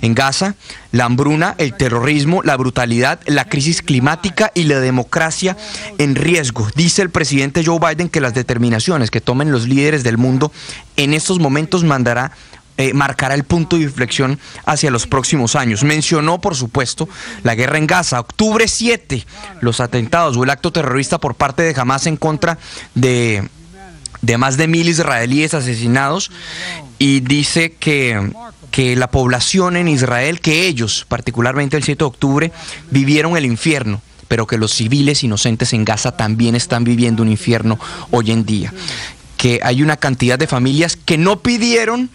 en Gaza, la hambruna, el terrorismo, la brutalidad, la crisis climática y la democracia en riesgo. Dice el presidente Joe Biden que las determinaciones que tomen los líderes del mundo en estos momentos mandará eh, marcará el punto de inflexión hacia los próximos años. Mencionó, por supuesto, la guerra en Gaza. Octubre 7, los atentados o el acto terrorista por parte de Hamas en contra de de más de mil israelíes asesinados y dice que, que la población en Israel, que ellos, particularmente el 7 de octubre, vivieron el infierno pero que los civiles inocentes en Gaza también están viviendo un infierno hoy en día. Que hay una cantidad de familias que no pidieron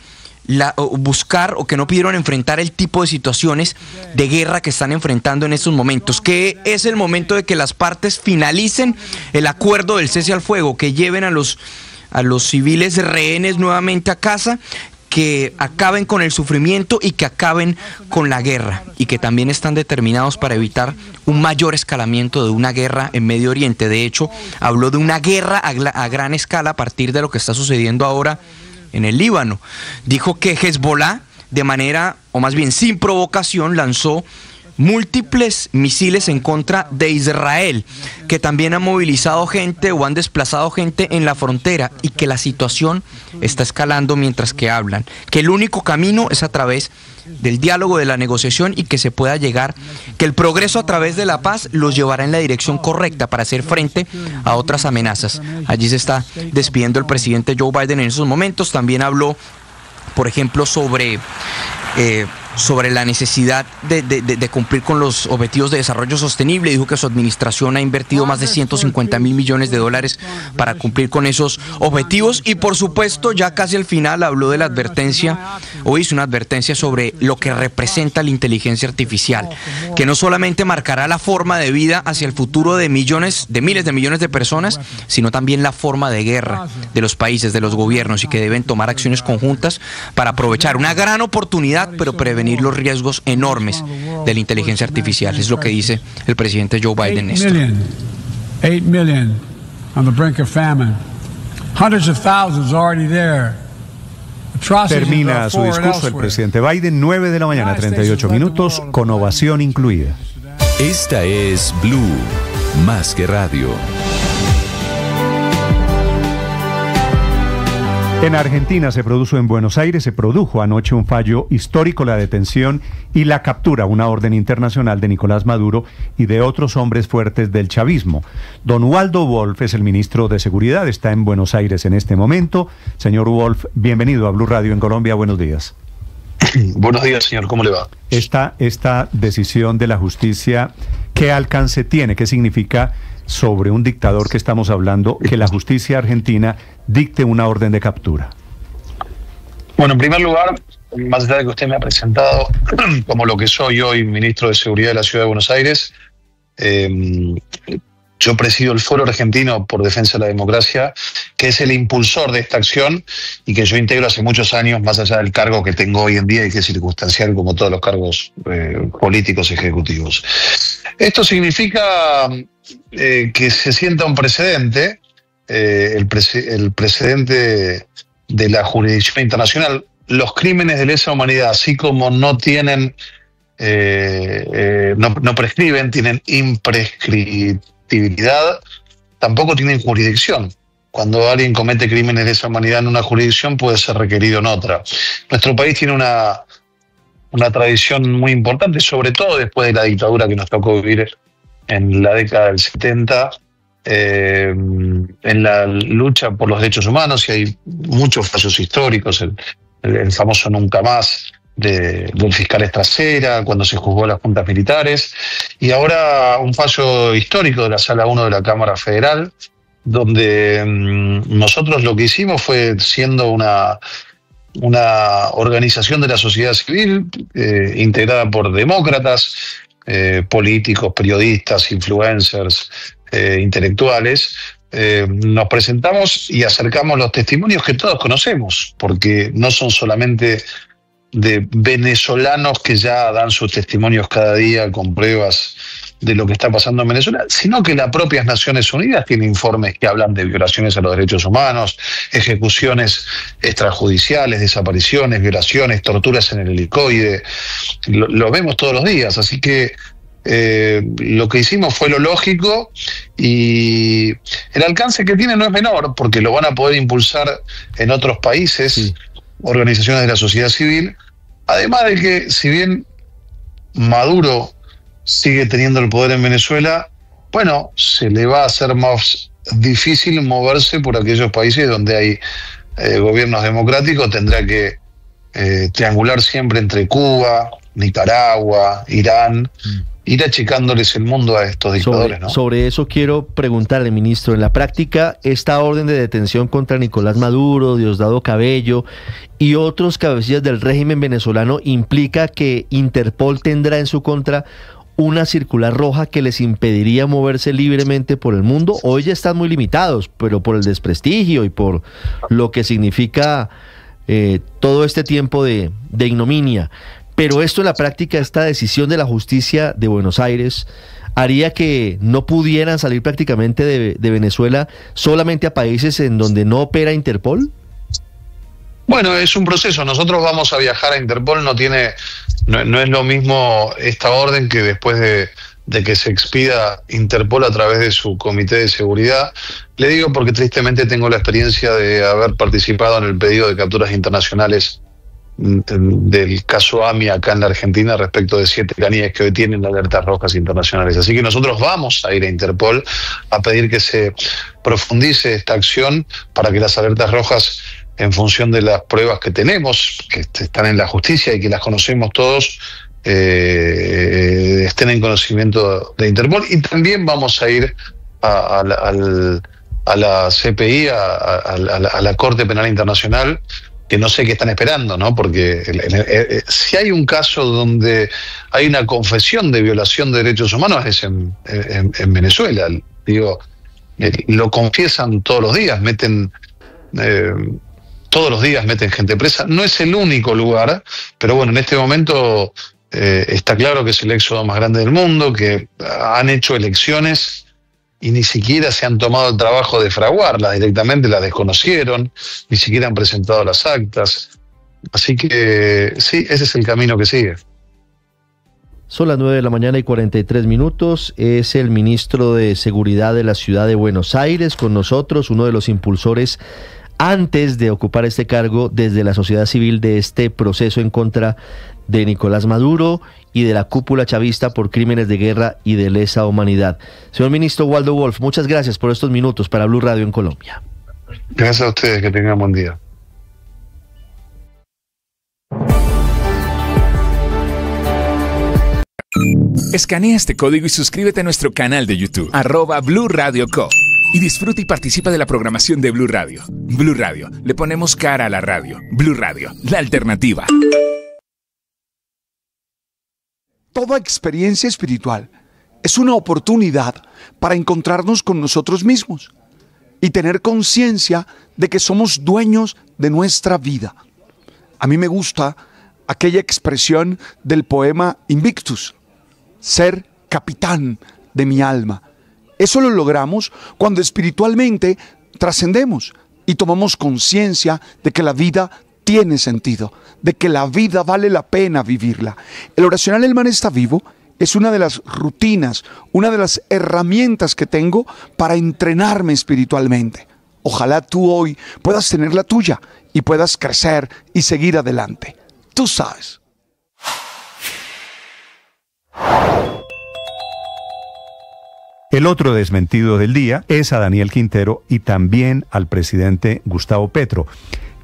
la, buscar o que no pidieron enfrentar el tipo de situaciones de guerra que están enfrentando en estos momentos, que es el momento de que las partes finalicen el acuerdo del cese al fuego, que lleven a los a los civiles rehenes nuevamente a casa, que acaben con el sufrimiento y que acaben con la guerra y que también están determinados para evitar un mayor escalamiento de una guerra en Medio Oriente. De hecho, habló de una guerra a, gran escala a partir de lo que está sucediendo ahora en el Líbano. Dijo que Hezbollah, de manera, o más bien sin provocación, lanzó múltiples misiles en contra de Israel, que también han movilizado gente o han desplazado gente en la frontera y que la situación está escalando mientras que hablan, que el único camino es a través del diálogo, de la negociación y que se pueda llegar, que el progreso a través de la paz los llevará en la dirección correcta para hacer frente a otras amenazas. Allí se está despidiendo el presidente Joe Biden en esos momentos, también habló, por ejemplo, sobre... Eh, sobre la necesidad de, cumplir con los objetivos de desarrollo sostenible. Dijo que su administración ha invertido más de 150 mil millones de dólares para cumplir con esos objetivos. Y por supuesto, ya casi al final habló de la advertencia, o hizo una advertencia sobre lo que representa la inteligencia artificial, que no solamente marcará la forma de vida hacia el futuro de millones, de miles de millones de personas, sino también la forma de guerra de los países, de los gobiernos, y que deben tomar acciones conjuntas para aprovechar una gran oportunidad, pero prevenir los riesgos enormes de la inteligencia artificial. Es lo que dice el presidente Joe Biden. Esto. Termina su discurso el presidente Biden, 9 de la mañana, 38 minutos, con ovación incluida. Esta es Blue, más que radio. En Argentina se produjo en Buenos Aires, se produjo anoche un fallo histórico, la detención y la captura, una orden internacional de Nicolás Maduro y de otros hombres fuertes del chavismo. Don Waldo Wolf es el ministro de Seguridad, está en Buenos Aires en este momento. Señor Wolf, bienvenido a Blue Radio en Colombia, buenos días. Buenos días, señor, ¿cómo le va? Esta, esta decisión de la justicia, ¿qué alcance tiene? ¿Qué significa? sobre un dictador que estamos hablando, que la justicia argentina dicte una orden de captura? Bueno, en primer lugar, más allá de que usted me ha presentado como lo que soy hoy, ministro de Seguridad de la Ciudad de Buenos Aires, eh, yo presido el Foro Argentino por Defensa de la Democracia, que es el impulsor de esta acción y que yo integro hace muchos años, más allá del cargo que tengo hoy en día y que es circunstancial como todos los cargos eh, políticos ejecutivos. Esto significa eh, que se sienta un precedente, eh, el, precedente de la jurisdicción internacional. Los crímenes de lesa humanidad, así como no tienen, no, no prescriben, tienen imprescriptibilidad tampoco tienen jurisdicción. Cuando alguien comete crímenes de esa humanidad en una jurisdicción puede ser requerido en otra. Nuestro país tiene una, una tradición muy importante, sobre todo después de la dictadura que nos tocó vivir en la década del 70, eh, en la lucha por los derechos humanos, y hay muchos fallos históricos, el famoso Nunca Más, de, del fiscal Estrasera, cuando se juzgó las juntas militares, y ahora un fallo histórico de la Sala 1 de la Cámara Federal, donde mm, nosotros lo que hicimos fue siendo una, una organización de la sociedad civil eh, integrada por demócratas, eh, políticos, periodistas, influencers, eh, intelectuales, nos presentamos y acercamos los testimonios que todos conocemos, porque no son solamente de venezolanos que ya dan sus testimonios cada día con pruebas de lo que está pasando en Venezuela, sino que las propias Naciones Unidas tienen informes que hablan de violaciones a los derechos humanos, ejecuciones extrajudiciales, desapariciones, violaciones, torturas en el helicoide. Lo, vemos todos los días, así que eh, lo que hicimos fue lo lógico y el alcance que tiene no es menor porque lo van a poder impulsar en otros países, organizaciones de la sociedad civil, además de que si bien Maduro sigue teniendo el poder en Venezuela, bueno, se le va a hacer más difícil moverse por aquellos países donde hay eh, gobiernos democráticos, tendrá que eh, triangular siempre entre Cuba, Nicaragua, Irán, mm. Ir achicándoles el mundo a estos dictadores. Sobre, sobre eso quiero preguntarle, ministro, en la práctica, esta orden de detención contra Nicolás Maduro, Diosdado Cabello y otros cabecillas del régimen venezolano implica que Interpol tendrá en su contra una circular roja que les impediría moverse libremente por el mundo. Hoy ya están muy limitados, pero por el desprestigio y por lo que significa eh, todo este tiempo de, ignominia. Pero esto en la práctica, esta decisión de la justicia de Buenos Aires, haría que no pudieran salir prácticamente de, Venezuela solamente a países en donde no opera Interpol. Bueno, es un proceso. Nosotros vamos a viajar a Interpol, no tiene, no, es lo mismo esta orden que después de, que se expida Interpol a través de su comité de seguridad. Le digo porque tristemente tengo la experiencia de haber participado en el pedido de capturas internacionales del caso AMI acá en la Argentina respecto de siete caníes que hoy tienen alertas rojas internacionales. Así que nosotros vamos a ir a Interpol a pedir que se profundice esta acción para que las alertas rojas en función de las pruebas que tenemos, que están en la justicia y que las conocemos todos, eh, estén en conocimiento de Interpol. Y también vamos a ir a, la CPI, a, la, Corte Penal Internacional, no sé qué están esperando, ¿no? Porque eh, si hay un caso donde hay una confesión de violación de derechos humanos es en, Venezuela. Digo, eh, lo confiesan todos los días, meten todos los días meten gente presa. No es el único lugar, pero bueno, en este momento eh, está claro que es el éxodo más grande del mundo, que han hecho elecciones y ni siquiera se han tomado el trabajo de fraguarlas, directamente las desconocieron, ni siquiera han presentado las actas. Así que sí, ese es el camino que sigue. Son las 9 de la mañana y 43 minutos. Es el ministro de Seguridad de la ciudad de Buenos Aires con nosotros, uno de los impulsores antes de ocupar este cargo desde la sociedad civil de este proceso en contra de Nicolás Maduro y de la cúpula chavista por crímenes de guerra y de lesa humanidad. Señor ministro Waldo Wolf, muchas gracias por estos minutos para Blue Radio en Colombia. Gracias a ustedes, que tengan buen día. Escanea este código y suscríbete a nuestro canal de YouTube, arroba Blue Radio Co y disfruta y participa de la programación de Blue Radio. Blue Radio, le ponemos cara a la radio. Blue Radio, la alternativa. Toda experiencia espiritual es una oportunidad para encontrarnos con nosotros mismos y tener conciencia de que somos dueños de nuestra vida. A mí me gusta aquella expresión del poema Invictus, ser capitán de mi alma eso lo logramos cuando espiritualmente trascendemos y tomamos conciencia de que la vida tiene sentido, de que la vida vale la pena vivirla. El oracional El Man está vivo es una de las rutinas, una de las herramientas que tengo para entrenarme espiritualmente. Ojalá tú hoy puedas tener la tuya y puedas crecer y seguir adelante. Tú sabes. El otro desmentido del día es a Daniel Quintero y también al presidente Gustavo Petro,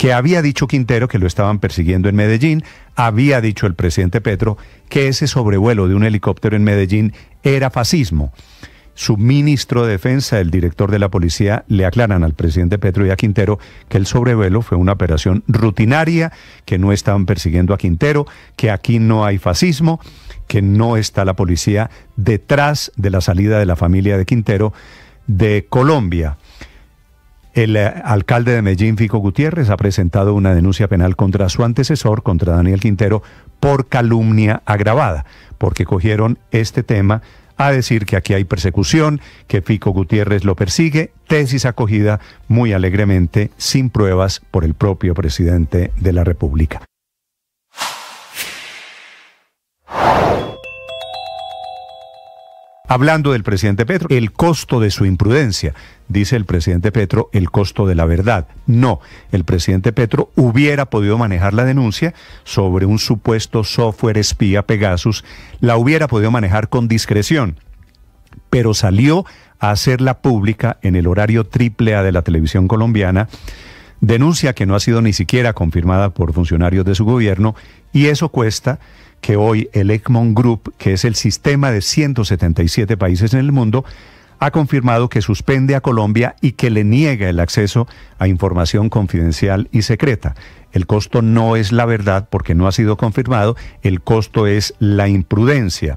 que había dicho Quintero que lo estaban persiguiendo en Medellín, había dicho el presidente Petro que ese sobrevuelo de un helicóptero en Medellín era fascismo. su ministro de Defensa, el director de la policía, le aclaran al presidente Petro y a Quintero que el sobrevuelo fue una operación rutinaria, que no estaban persiguiendo a Quintero, que aquí no hay fascismo, que no está la policía detrás de la salida de la familia de Quintero de Colombia. El eh, alcalde de Medellín, Fico Gutiérrez, ha presentado una denuncia penal contra su antecesor, contra Daniel Quintero, por calumnia agravada, porque cogieron este tema a decir que aquí hay persecución, que Fico Gutiérrez lo persigue, tesis acogida muy alegremente, sin pruebas, por el propio presidente de la República. Hablando del presidente Petro, el costo de su imprudencia, dice el presidente Petro, el costo de la verdad. No, el presidente Petro hubiera podido manejar la denuncia sobre un supuesto software espía Pegasus, la hubiera podido manejar con discreción, pero salió a hacerla pública en el horario triple A de la televisión colombiana, denuncia que no ha sido ni siquiera confirmada por funcionarios de su gobierno, y eso cuesta que hoy el Egmont Group, que es el sistema de 177 países en el mundo, ha confirmado que suspende a Colombia y que le niega el acceso a información confidencial y secreta. El costo no es la verdad porque no ha sido confirmado, el costo es la imprudencia.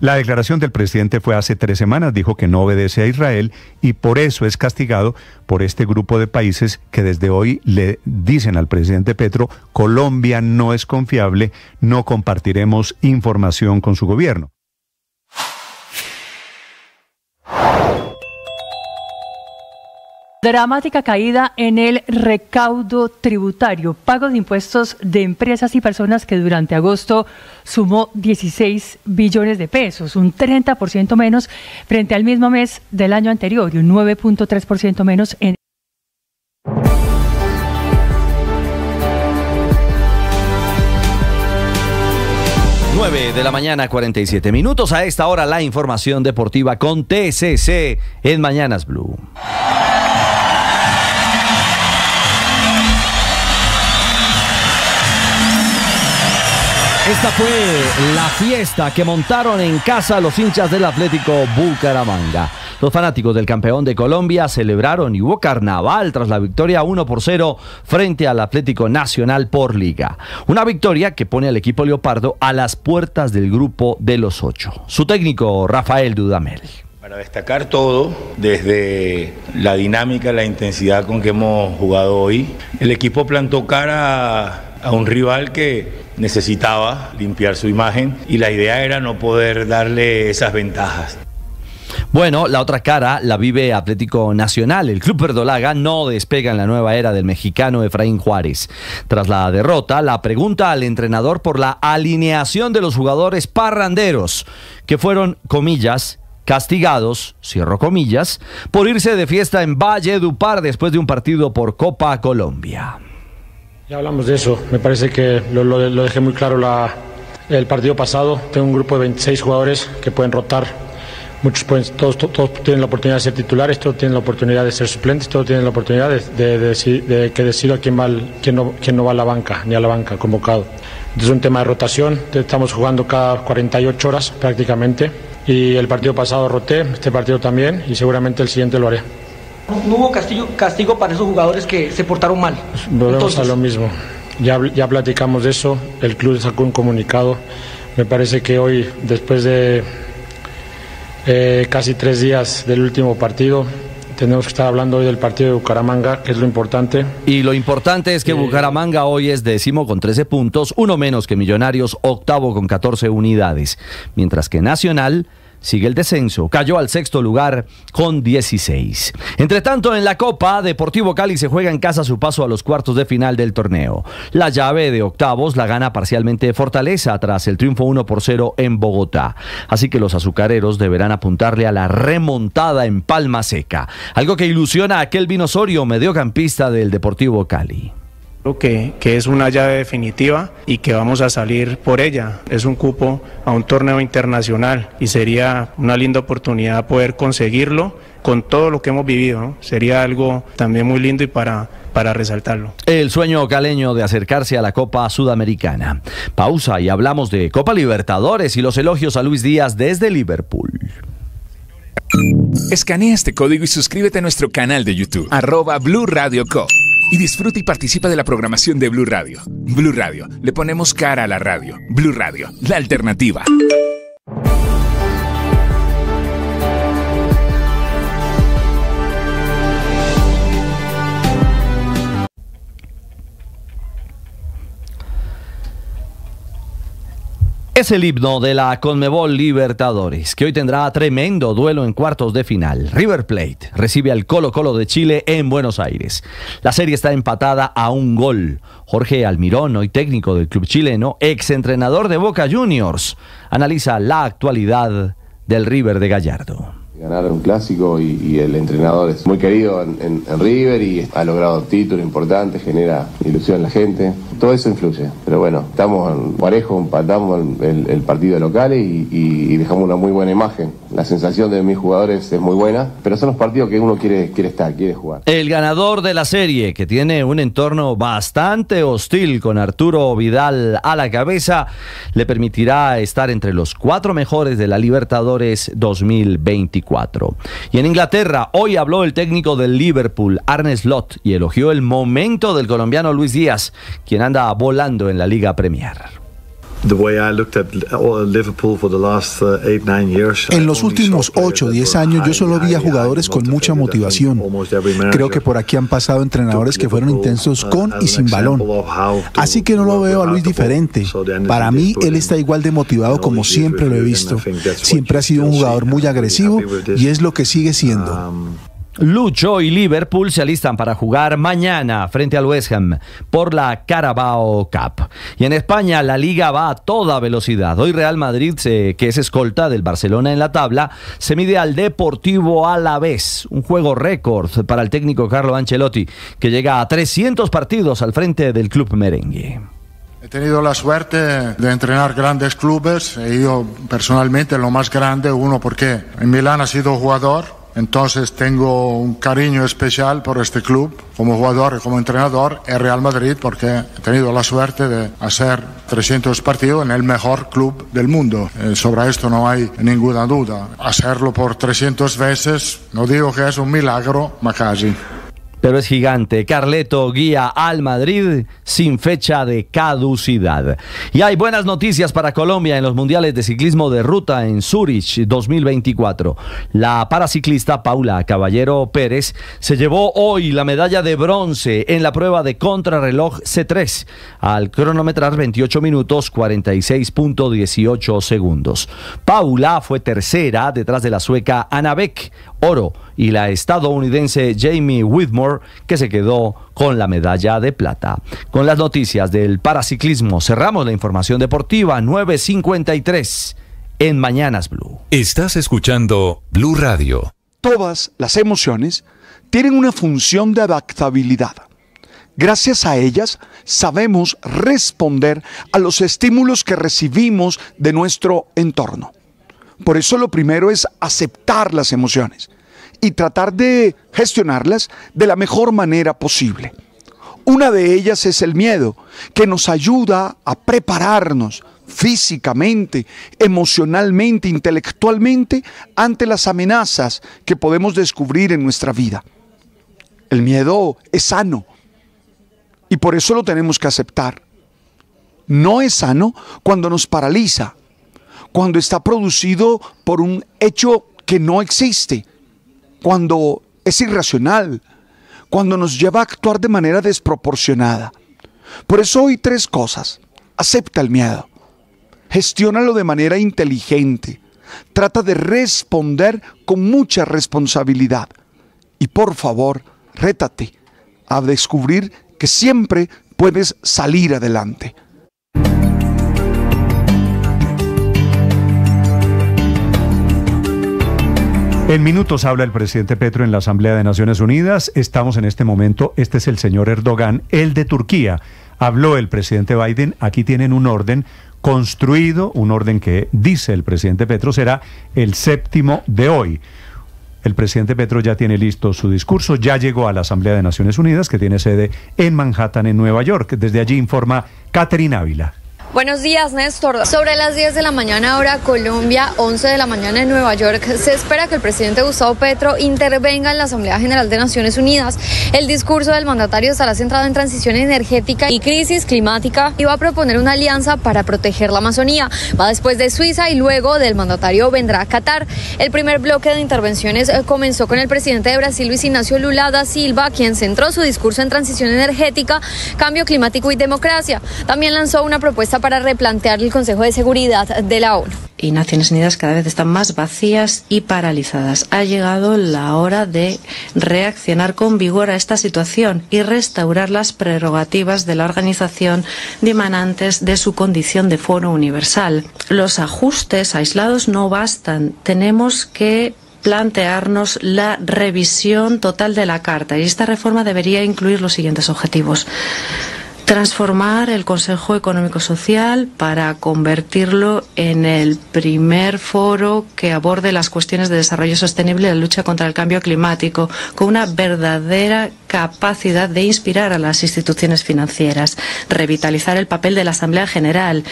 La declaración del presidente fue hace tres semanas, dijo que no obedece a Israel y por eso es castigado por este grupo de países que desde hoy le dicen al presidente Petro, Colombia no es confiable, no compartiremos información con su gobierno. Dramática caída en el recaudo tributario, pago de impuestos de empresas y personas que durante agosto sumó 16 billones de pesos, un 30% menos frente al mismo mes del año anterior y un 9.3% menos en 9 de la mañana, 47 minutos. A esta hora la información deportiva con TCC en Mañanas Blue. Esta fue la fiesta que montaron en casa los hinchas del Atlético Bucaramanga. Los fanáticos del campeón de Colombia celebraron y hubo carnaval tras la victoria 1 por 0 frente al Atlético Nacional por liga. Una victoria que pone al equipo Leopardo a las puertas del grupo de los ocho. Su técnico Rafael Dudamel. Para destacar todo, desde la dinámica, la intensidad con que hemos jugado hoy, el equipo plantó cara a un rival que necesitaba limpiar su imagen y la idea era no poder darle esas ventajas. Bueno, la otra cara la vive Atlético Nacional. El club verdolaga no despega en la nueva era del mexicano Efraín Juárez. Tras la derrota, la pregunta al entrenador por la alineación de los jugadores parranderos, que fueron, comillas, castigados, cierro comillas, por irse de fiesta en Valle Dupar después de un partido por Copa Colombia. Ya hablamos de eso, me parece que lo, dejé muy claro el partido pasado. Tengo un grupo de 26 jugadores que pueden rotar. Muchos pueden, todos, todos tienen la oportunidad de ser titulares, todos tienen la oportunidad de ser suplentes, todos tienen la oportunidad de, de, que decida quién, va, quién, no, quién no va a la banca, ni a la banca, convocado. Es un tema de rotación, estamos jugando cada 48 horas prácticamente y el partido pasado roté, este partido también y seguramente el siguiente lo haré. ¿No hubo castigo, castigo para esos jugadores que se portaron mal? Volvemos a lo mismo. Ya, ya platicamos de eso, el club sacó un comunicado. Me parece que hoy, después de eh, casi tres días del último partido, tenemos que estar hablando hoy del partido de Bucaramanga, que es lo importante. Y lo importante es que Bucaramanga hoy es décimo con 13 puntos, uno menos que Millonarios, octavo con 14 unidades, mientras que Nacional sigue el descenso. Cayó al sexto lugar con 16. Entre tanto, en la Copa, Deportivo Cali se juega en casa su paso a los cuartos de final del torneo. La llave de octavos la gana parcialmente Fortaleza tras el triunfo 1 por 0 en Bogotá. Así que los azucareros deberán apuntarle a la remontada en Palma Seca. Algo que ilusiona a aquel Vinosorio, mediocampista del Deportivo Cali. Que, que, es una llave definitiva y que vamos a salir por ella. Es un cupo a un torneo internacional y sería una linda oportunidad poder conseguirlo con todo lo que hemos vivido. Sería algo también muy lindo y para, para resaltarlo. El sueño caleño de acercarse a la Copa Sudamericana. Pausa y hablamos de Copa Libertadores y los elogios a Luis Díaz desde Liverpool. Escanea este código y suscríbete a nuestro canal de YouTube, arroba Blue Radio Co. Y disfruta y participa de la programación de Blue Radio. Blue Radio, le ponemos cara a la radio. Blue Radio, la alternativa. Es el himno de la Conmebol Libertadores, que hoy tendrá tremendo duelo en cuartos de final. River Plate recibe al Colo Colo de Chile en Buenos Aires. La serie está empatada a un gol. Jorge Almirón, hoy técnico del club chileno, exentrenador de Boca Juniors, analiza la actualidad del River de Gallardo. Ganar un clásico y, el entrenador es muy querido en, River y ha logrado títulos importantes, genera ilusión en la gente. Todo eso influye. Pero bueno, estamos en parejo, empatamos el, partido local y, y, dejamos una muy buena imagen. La sensación de mis jugadores es muy buena, pero son los partidos que uno quiere, quiere estar, quiere jugar. El ganador de la serie, que tiene un entorno bastante hostil con Arturo Vidal a la cabeza, le permitirá estar entre los cuatro mejores de la Libertadores 2024. Y en Inglaterra, hoy habló el técnico del Liverpool, Arne Slot, y elogió el momento del colombiano Luis Díaz, quien anda volando en la Liga Premier. En los últimos 8 o 10 años yo solo vi a jugadores con mucha motivación. Creo que por aquí han pasado entrenadores que fueron intensos con y sin balón. Así que no lo veo a Luis diferente. Para mí él está igual de motivado como siempre lo he visto. Siempre ha sido un jugador muy agresivo y es lo que sigue siendo. Lucho y Liverpool se alistan para jugar mañana frente al West Ham por la Carabao Cup. Y en España la liga va a toda velocidad. Hoy Real Madrid, que es escolta del Barcelona en la tabla, se mide al Deportivo a la vez. Un juego récord para el técnico Carlo Ancelotti, que llega a 300 partidos al frente del club merengue. He tenido la suerte de entrenar grandes clubes y yo personalmente lo más grande, uno porque en Milán ha sido jugador entonces tengo un cariño especial por este club como jugador y como entrenador en Real Madrid porque he tenido la suerte de hacer 300 partidos en el mejor club del mundo. Eh, sobre esto no hay ninguna duda. Hacerlo por 300 veces, no digo que es un milagro, ma casi pero es gigante. Carleto guía al Madrid sin fecha de caducidad. Y hay buenas noticias para Colombia en los mundiales de ciclismo de ruta en Zurich 2024. La paraciclista Paula Caballero Pérez se llevó hoy la medalla de bronce en la prueba de contrarreloj C3 al cronometrar 28 minutos 46.18 segundos. Paula fue tercera detrás de la sueca Anna Beck, oro y la estadounidense Jamie Whitmore, que se quedó con la medalla de plata. Con las noticias del paraciclismo, cerramos la información deportiva 953 en Mañanas Blue. Estás escuchando Blue Radio. Todas las emociones tienen una función de adaptabilidad. Gracias a ellas sabemos responder a los estímulos que recibimos de nuestro entorno. Por eso lo primero es aceptar las emociones y tratar de gestionarlas de la mejor manera posible. Una de ellas es el miedo, que nos ayuda a prepararnos físicamente, emocionalmente, intelectualmente ante las amenazas que podemos descubrir en nuestra vida. El miedo es sano y por eso lo tenemos que aceptar. No es sano cuando nos paraliza, cuando está producido por un hecho que no existe, cuando es irracional, cuando nos lleva a actuar de manera desproporcionada. Por eso hoy tres cosas. Acepta el miedo. Gestiónalo de manera inteligente. Trata de responder con mucha responsabilidad. Y por favor, rétate a descubrir que siempre puedes salir adelante. En minutos habla el presidente Petro en la Asamblea de Naciones Unidas. Estamos en este momento, este es el señor Erdogan, el de Turquía. Habló el presidente Biden, aquí tienen un orden construido, un orden que dice el presidente Petro será el séptimo de hoy. El presidente Petro ya tiene listo su discurso, ya llegó a la Asamblea de Naciones Unidas, que tiene sede en Manhattan, en Nueva York. Desde allí informa Catherine Ávila. Buenos días, Néstor. Sobre las 10 de la mañana hora Colombia, 11 de la mañana en Nueva York, se espera que el presidente Gustavo Petro intervenga en la Asamblea General de Naciones Unidas. El discurso del mandatario estará centrado en transición energética y crisis climática y va a proponer una alianza para proteger la Amazonía. Va después de Suiza y luego del mandatario vendrá a Qatar. El primer bloque de intervenciones eh, comenzó con el presidente de Brasil, Luis Ignacio Lula da Silva, quien centró su discurso en transición energética, cambio climático y democracia. También lanzó una propuesta para replantear el Consejo de Seguridad de la ONU. Y Naciones Unidas cada vez están más vacías y paralizadas. Ha llegado la hora de reaccionar con vigor a esta situación y restaurar las prerrogativas de la organización dimanantes de su condición de foro universal. Los ajustes aislados no bastan. Tenemos que plantearnos la revisión total de la Carta y esta reforma debería incluir los siguientes objetivos transformar el Consejo Económico Social para convertirlo en el primer foro que aborde las cuestiones de desarrollo sostenible y la lucha contra el cambio climático, con una verdadera capacidad de inspirar a las instituciones financieras, revitalizar el papel de la Asamblea General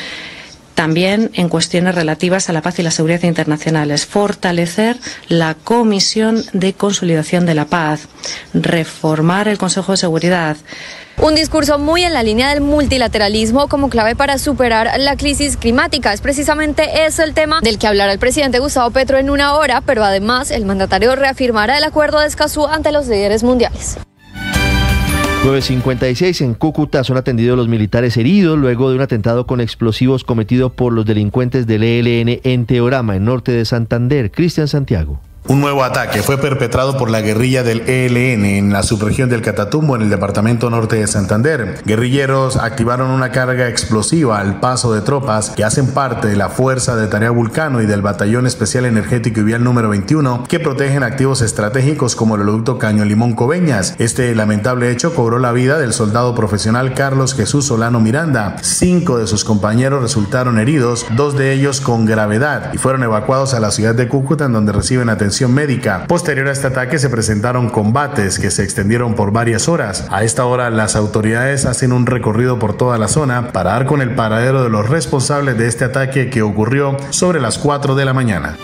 también en cuestiones relativas a la paz y la seguridad internacionales, fortalecer la Comisión de Consolidación de la Paz, reformar el Consejo de Seguridad, un discurso muy en la línea del multilateralismo como clave para superar la crisis climática. Es precisamente eso el tema del que hablará el presidente Gustavo Petro en una hora, pero además el mandatario reafirmará el acuerdo de Escazú ante los líderes mundiales. 9.56 en Cúcuta son atendidos los militares heridos luego de un atentado con explosivos cometido por los delincuentes del ELN en Teorama, en norte de Santander. Cristian Santiago. Un nuevo ataque fue perpetrado por la guerrilla del ELN en la subregión del Catatumbo, en el departamento norte de Santander. Guerrilleros activaron una carga explosiva al paso de tropas que hacen parte de la Fuerza de Tarea Vulcano y del Batallón Especial Energético y Vial número 21, que protegen activos estratégicos como el oleoducto Caño Limón Coveñas. Este lamentable hecho cobró la vida del soldado profesional Carlos Jesús Solano Miranda. Cinco de sus compañeros resultaron heridos, dos de ellos con gravedad, y fueron evacuados a la ciudad de Cúcuta, en donde reciben atención médica. Posterior a este ataque se presentaron combates que se extendieron por varias horas. A esta hora las autoridades hacen un recorrido por toda la zona para dar con el paradero de los responsables de este ataque que ocurrió sobre las 4 de la mañana.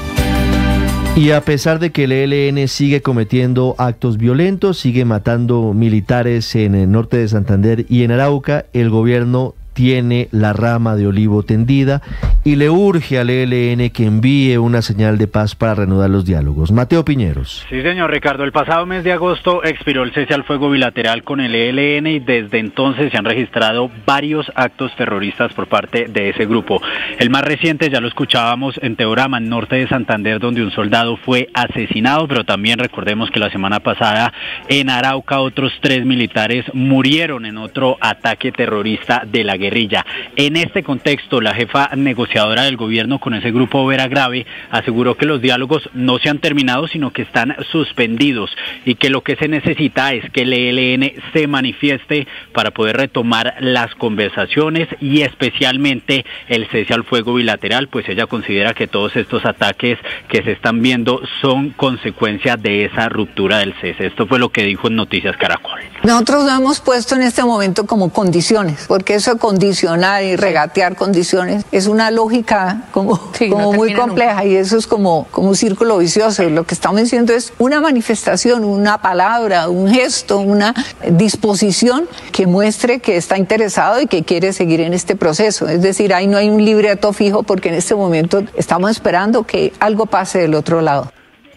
Y a pesar de que el ELN sigue cometiendo actos violentos, sigue matando militares en el norte de Santander y en Arauca, el gobierno tiene la rama de olivo tendida y le urge al ELN que envíe una señal de paz para reanudar los diálogos. Mateo Piñeros. Sí, señor Ricardo. El pasado mes de agosto expiró el cese al fuego bilateral con el ELN y desde entonces se han registrado varios actos terroristas por parte de ese grupo. El más reciente ya lo escuchábamos en Teorama, norte de Santander, donde un soldado fue asesinado, pero también recordemos que la semana pasada en Arauca otros tres militares murieron en otro ataque terrorista de la guerrilla. En este contexto, la jefa negociadora del gobierno con ese grupo Vera Grave aseguró que los diálogos no se han terminado, sino que están suspendidos y que lo que se necesita es que el ELN se manifieste para poder retomar las conversaciones y especialmente el cese al fuego bilateral, pues ella considera que todos estos ataques que se están viendo son consecuencia de esa ruptura del cese. Esto fue lo que dijo en Noticias Caracol. Nosotros lo hemos puesto en este momento como condiciones, porque eso condicionar y regatear condiciones es una lógica como, como muy compleja y eso es como, como un círculo vicioso. Lo que estamos diciendo es una manifestación, una palabra, un gesto, una disposición que muestre que está interesado y que quiere seguir en este proceso. Es decir, ahí no hay un libreto fijo porque en este momento estamos esperando que algo pase del otro lado.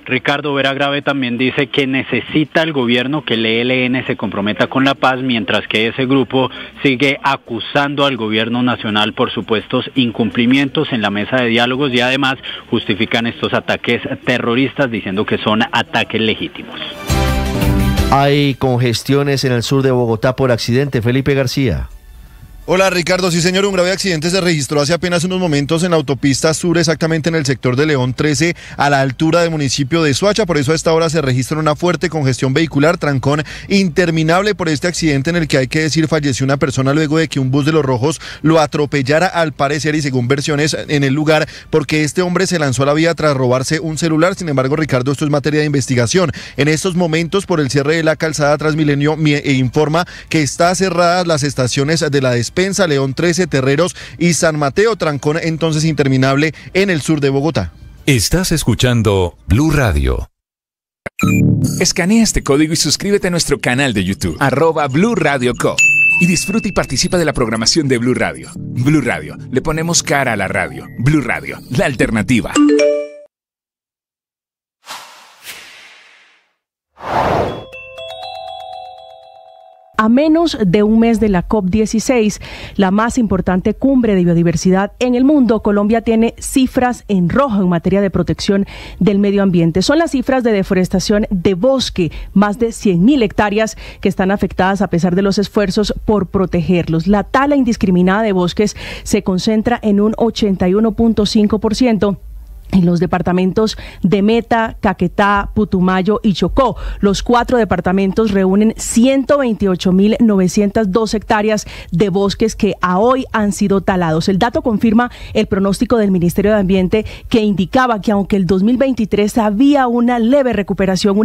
Ricardo Vera Grave también dice que necesita el gobierno que el ELN se comprometa con la paz, mientras que ese grupo sigue acusando al gobierno nacional por supuestos incumplimientos en la mesa de diálogos y además justifican estos ataques terroristas diciendo que son ataques legítimos. Hay congestiones en el sur de Bogotá por accidente. Felipe García. Hola Ricardo, sí señor, un grave accidente se registró hace apenas unos momentos en la autopista sur, exactamente en el sector de León 13, a la altura del municipio de Suacha, por eso a esta hora se registra una fuerte congestión vehicular, trancón interminable por este accidente en el que hay que decir falleció una persona luego de que un bus de los rojos lo atropellara al parecer y según versiones en el lugar, porque este hombre se lanzó a la vía tras robarse un celular, sin embargo Ricardo, esto es materia de investigación. En estos momentos, por el cierre de la calzada Transmilenio, me informa que está cerradas las estaciones de la despensa Despensa, León 13, Terreros y San Mateo, trancón entonces interminable en el sur de Bogotá. Estás escuchando Blue Radio. Escanea este código y suscríbete a nuestro canal de YouTube, arroba Blue Radio Co. Y disfruta y participa de la programación de Blue Radio. Blue Radio, le ponemos cara a la radio. Blue Radio, la alternativa. A menos de un mes de la COP16, la más importante cumbre de biodiversidad en el mundo, Colombia tiene cifras en rojo en materia de protección del medio ambiente. Son las cifras de deforestación de bosque, más de 100.000 hectáreas que están afectadas a pesar de los esfuerzos por protegerlos. La tala indiscriminada de bosques se concentra en un 81.5% en los departamentos de Meta, Caquetá, Putumayo y Chocó. Los cuatro departamentos reúnen 128.902 hectáreas de bosques que a hoy han sido talados. El dato confirma el pronóstico del Ministerio de Ambiente que indicaba que aunque el 2023 había una leve recuperación,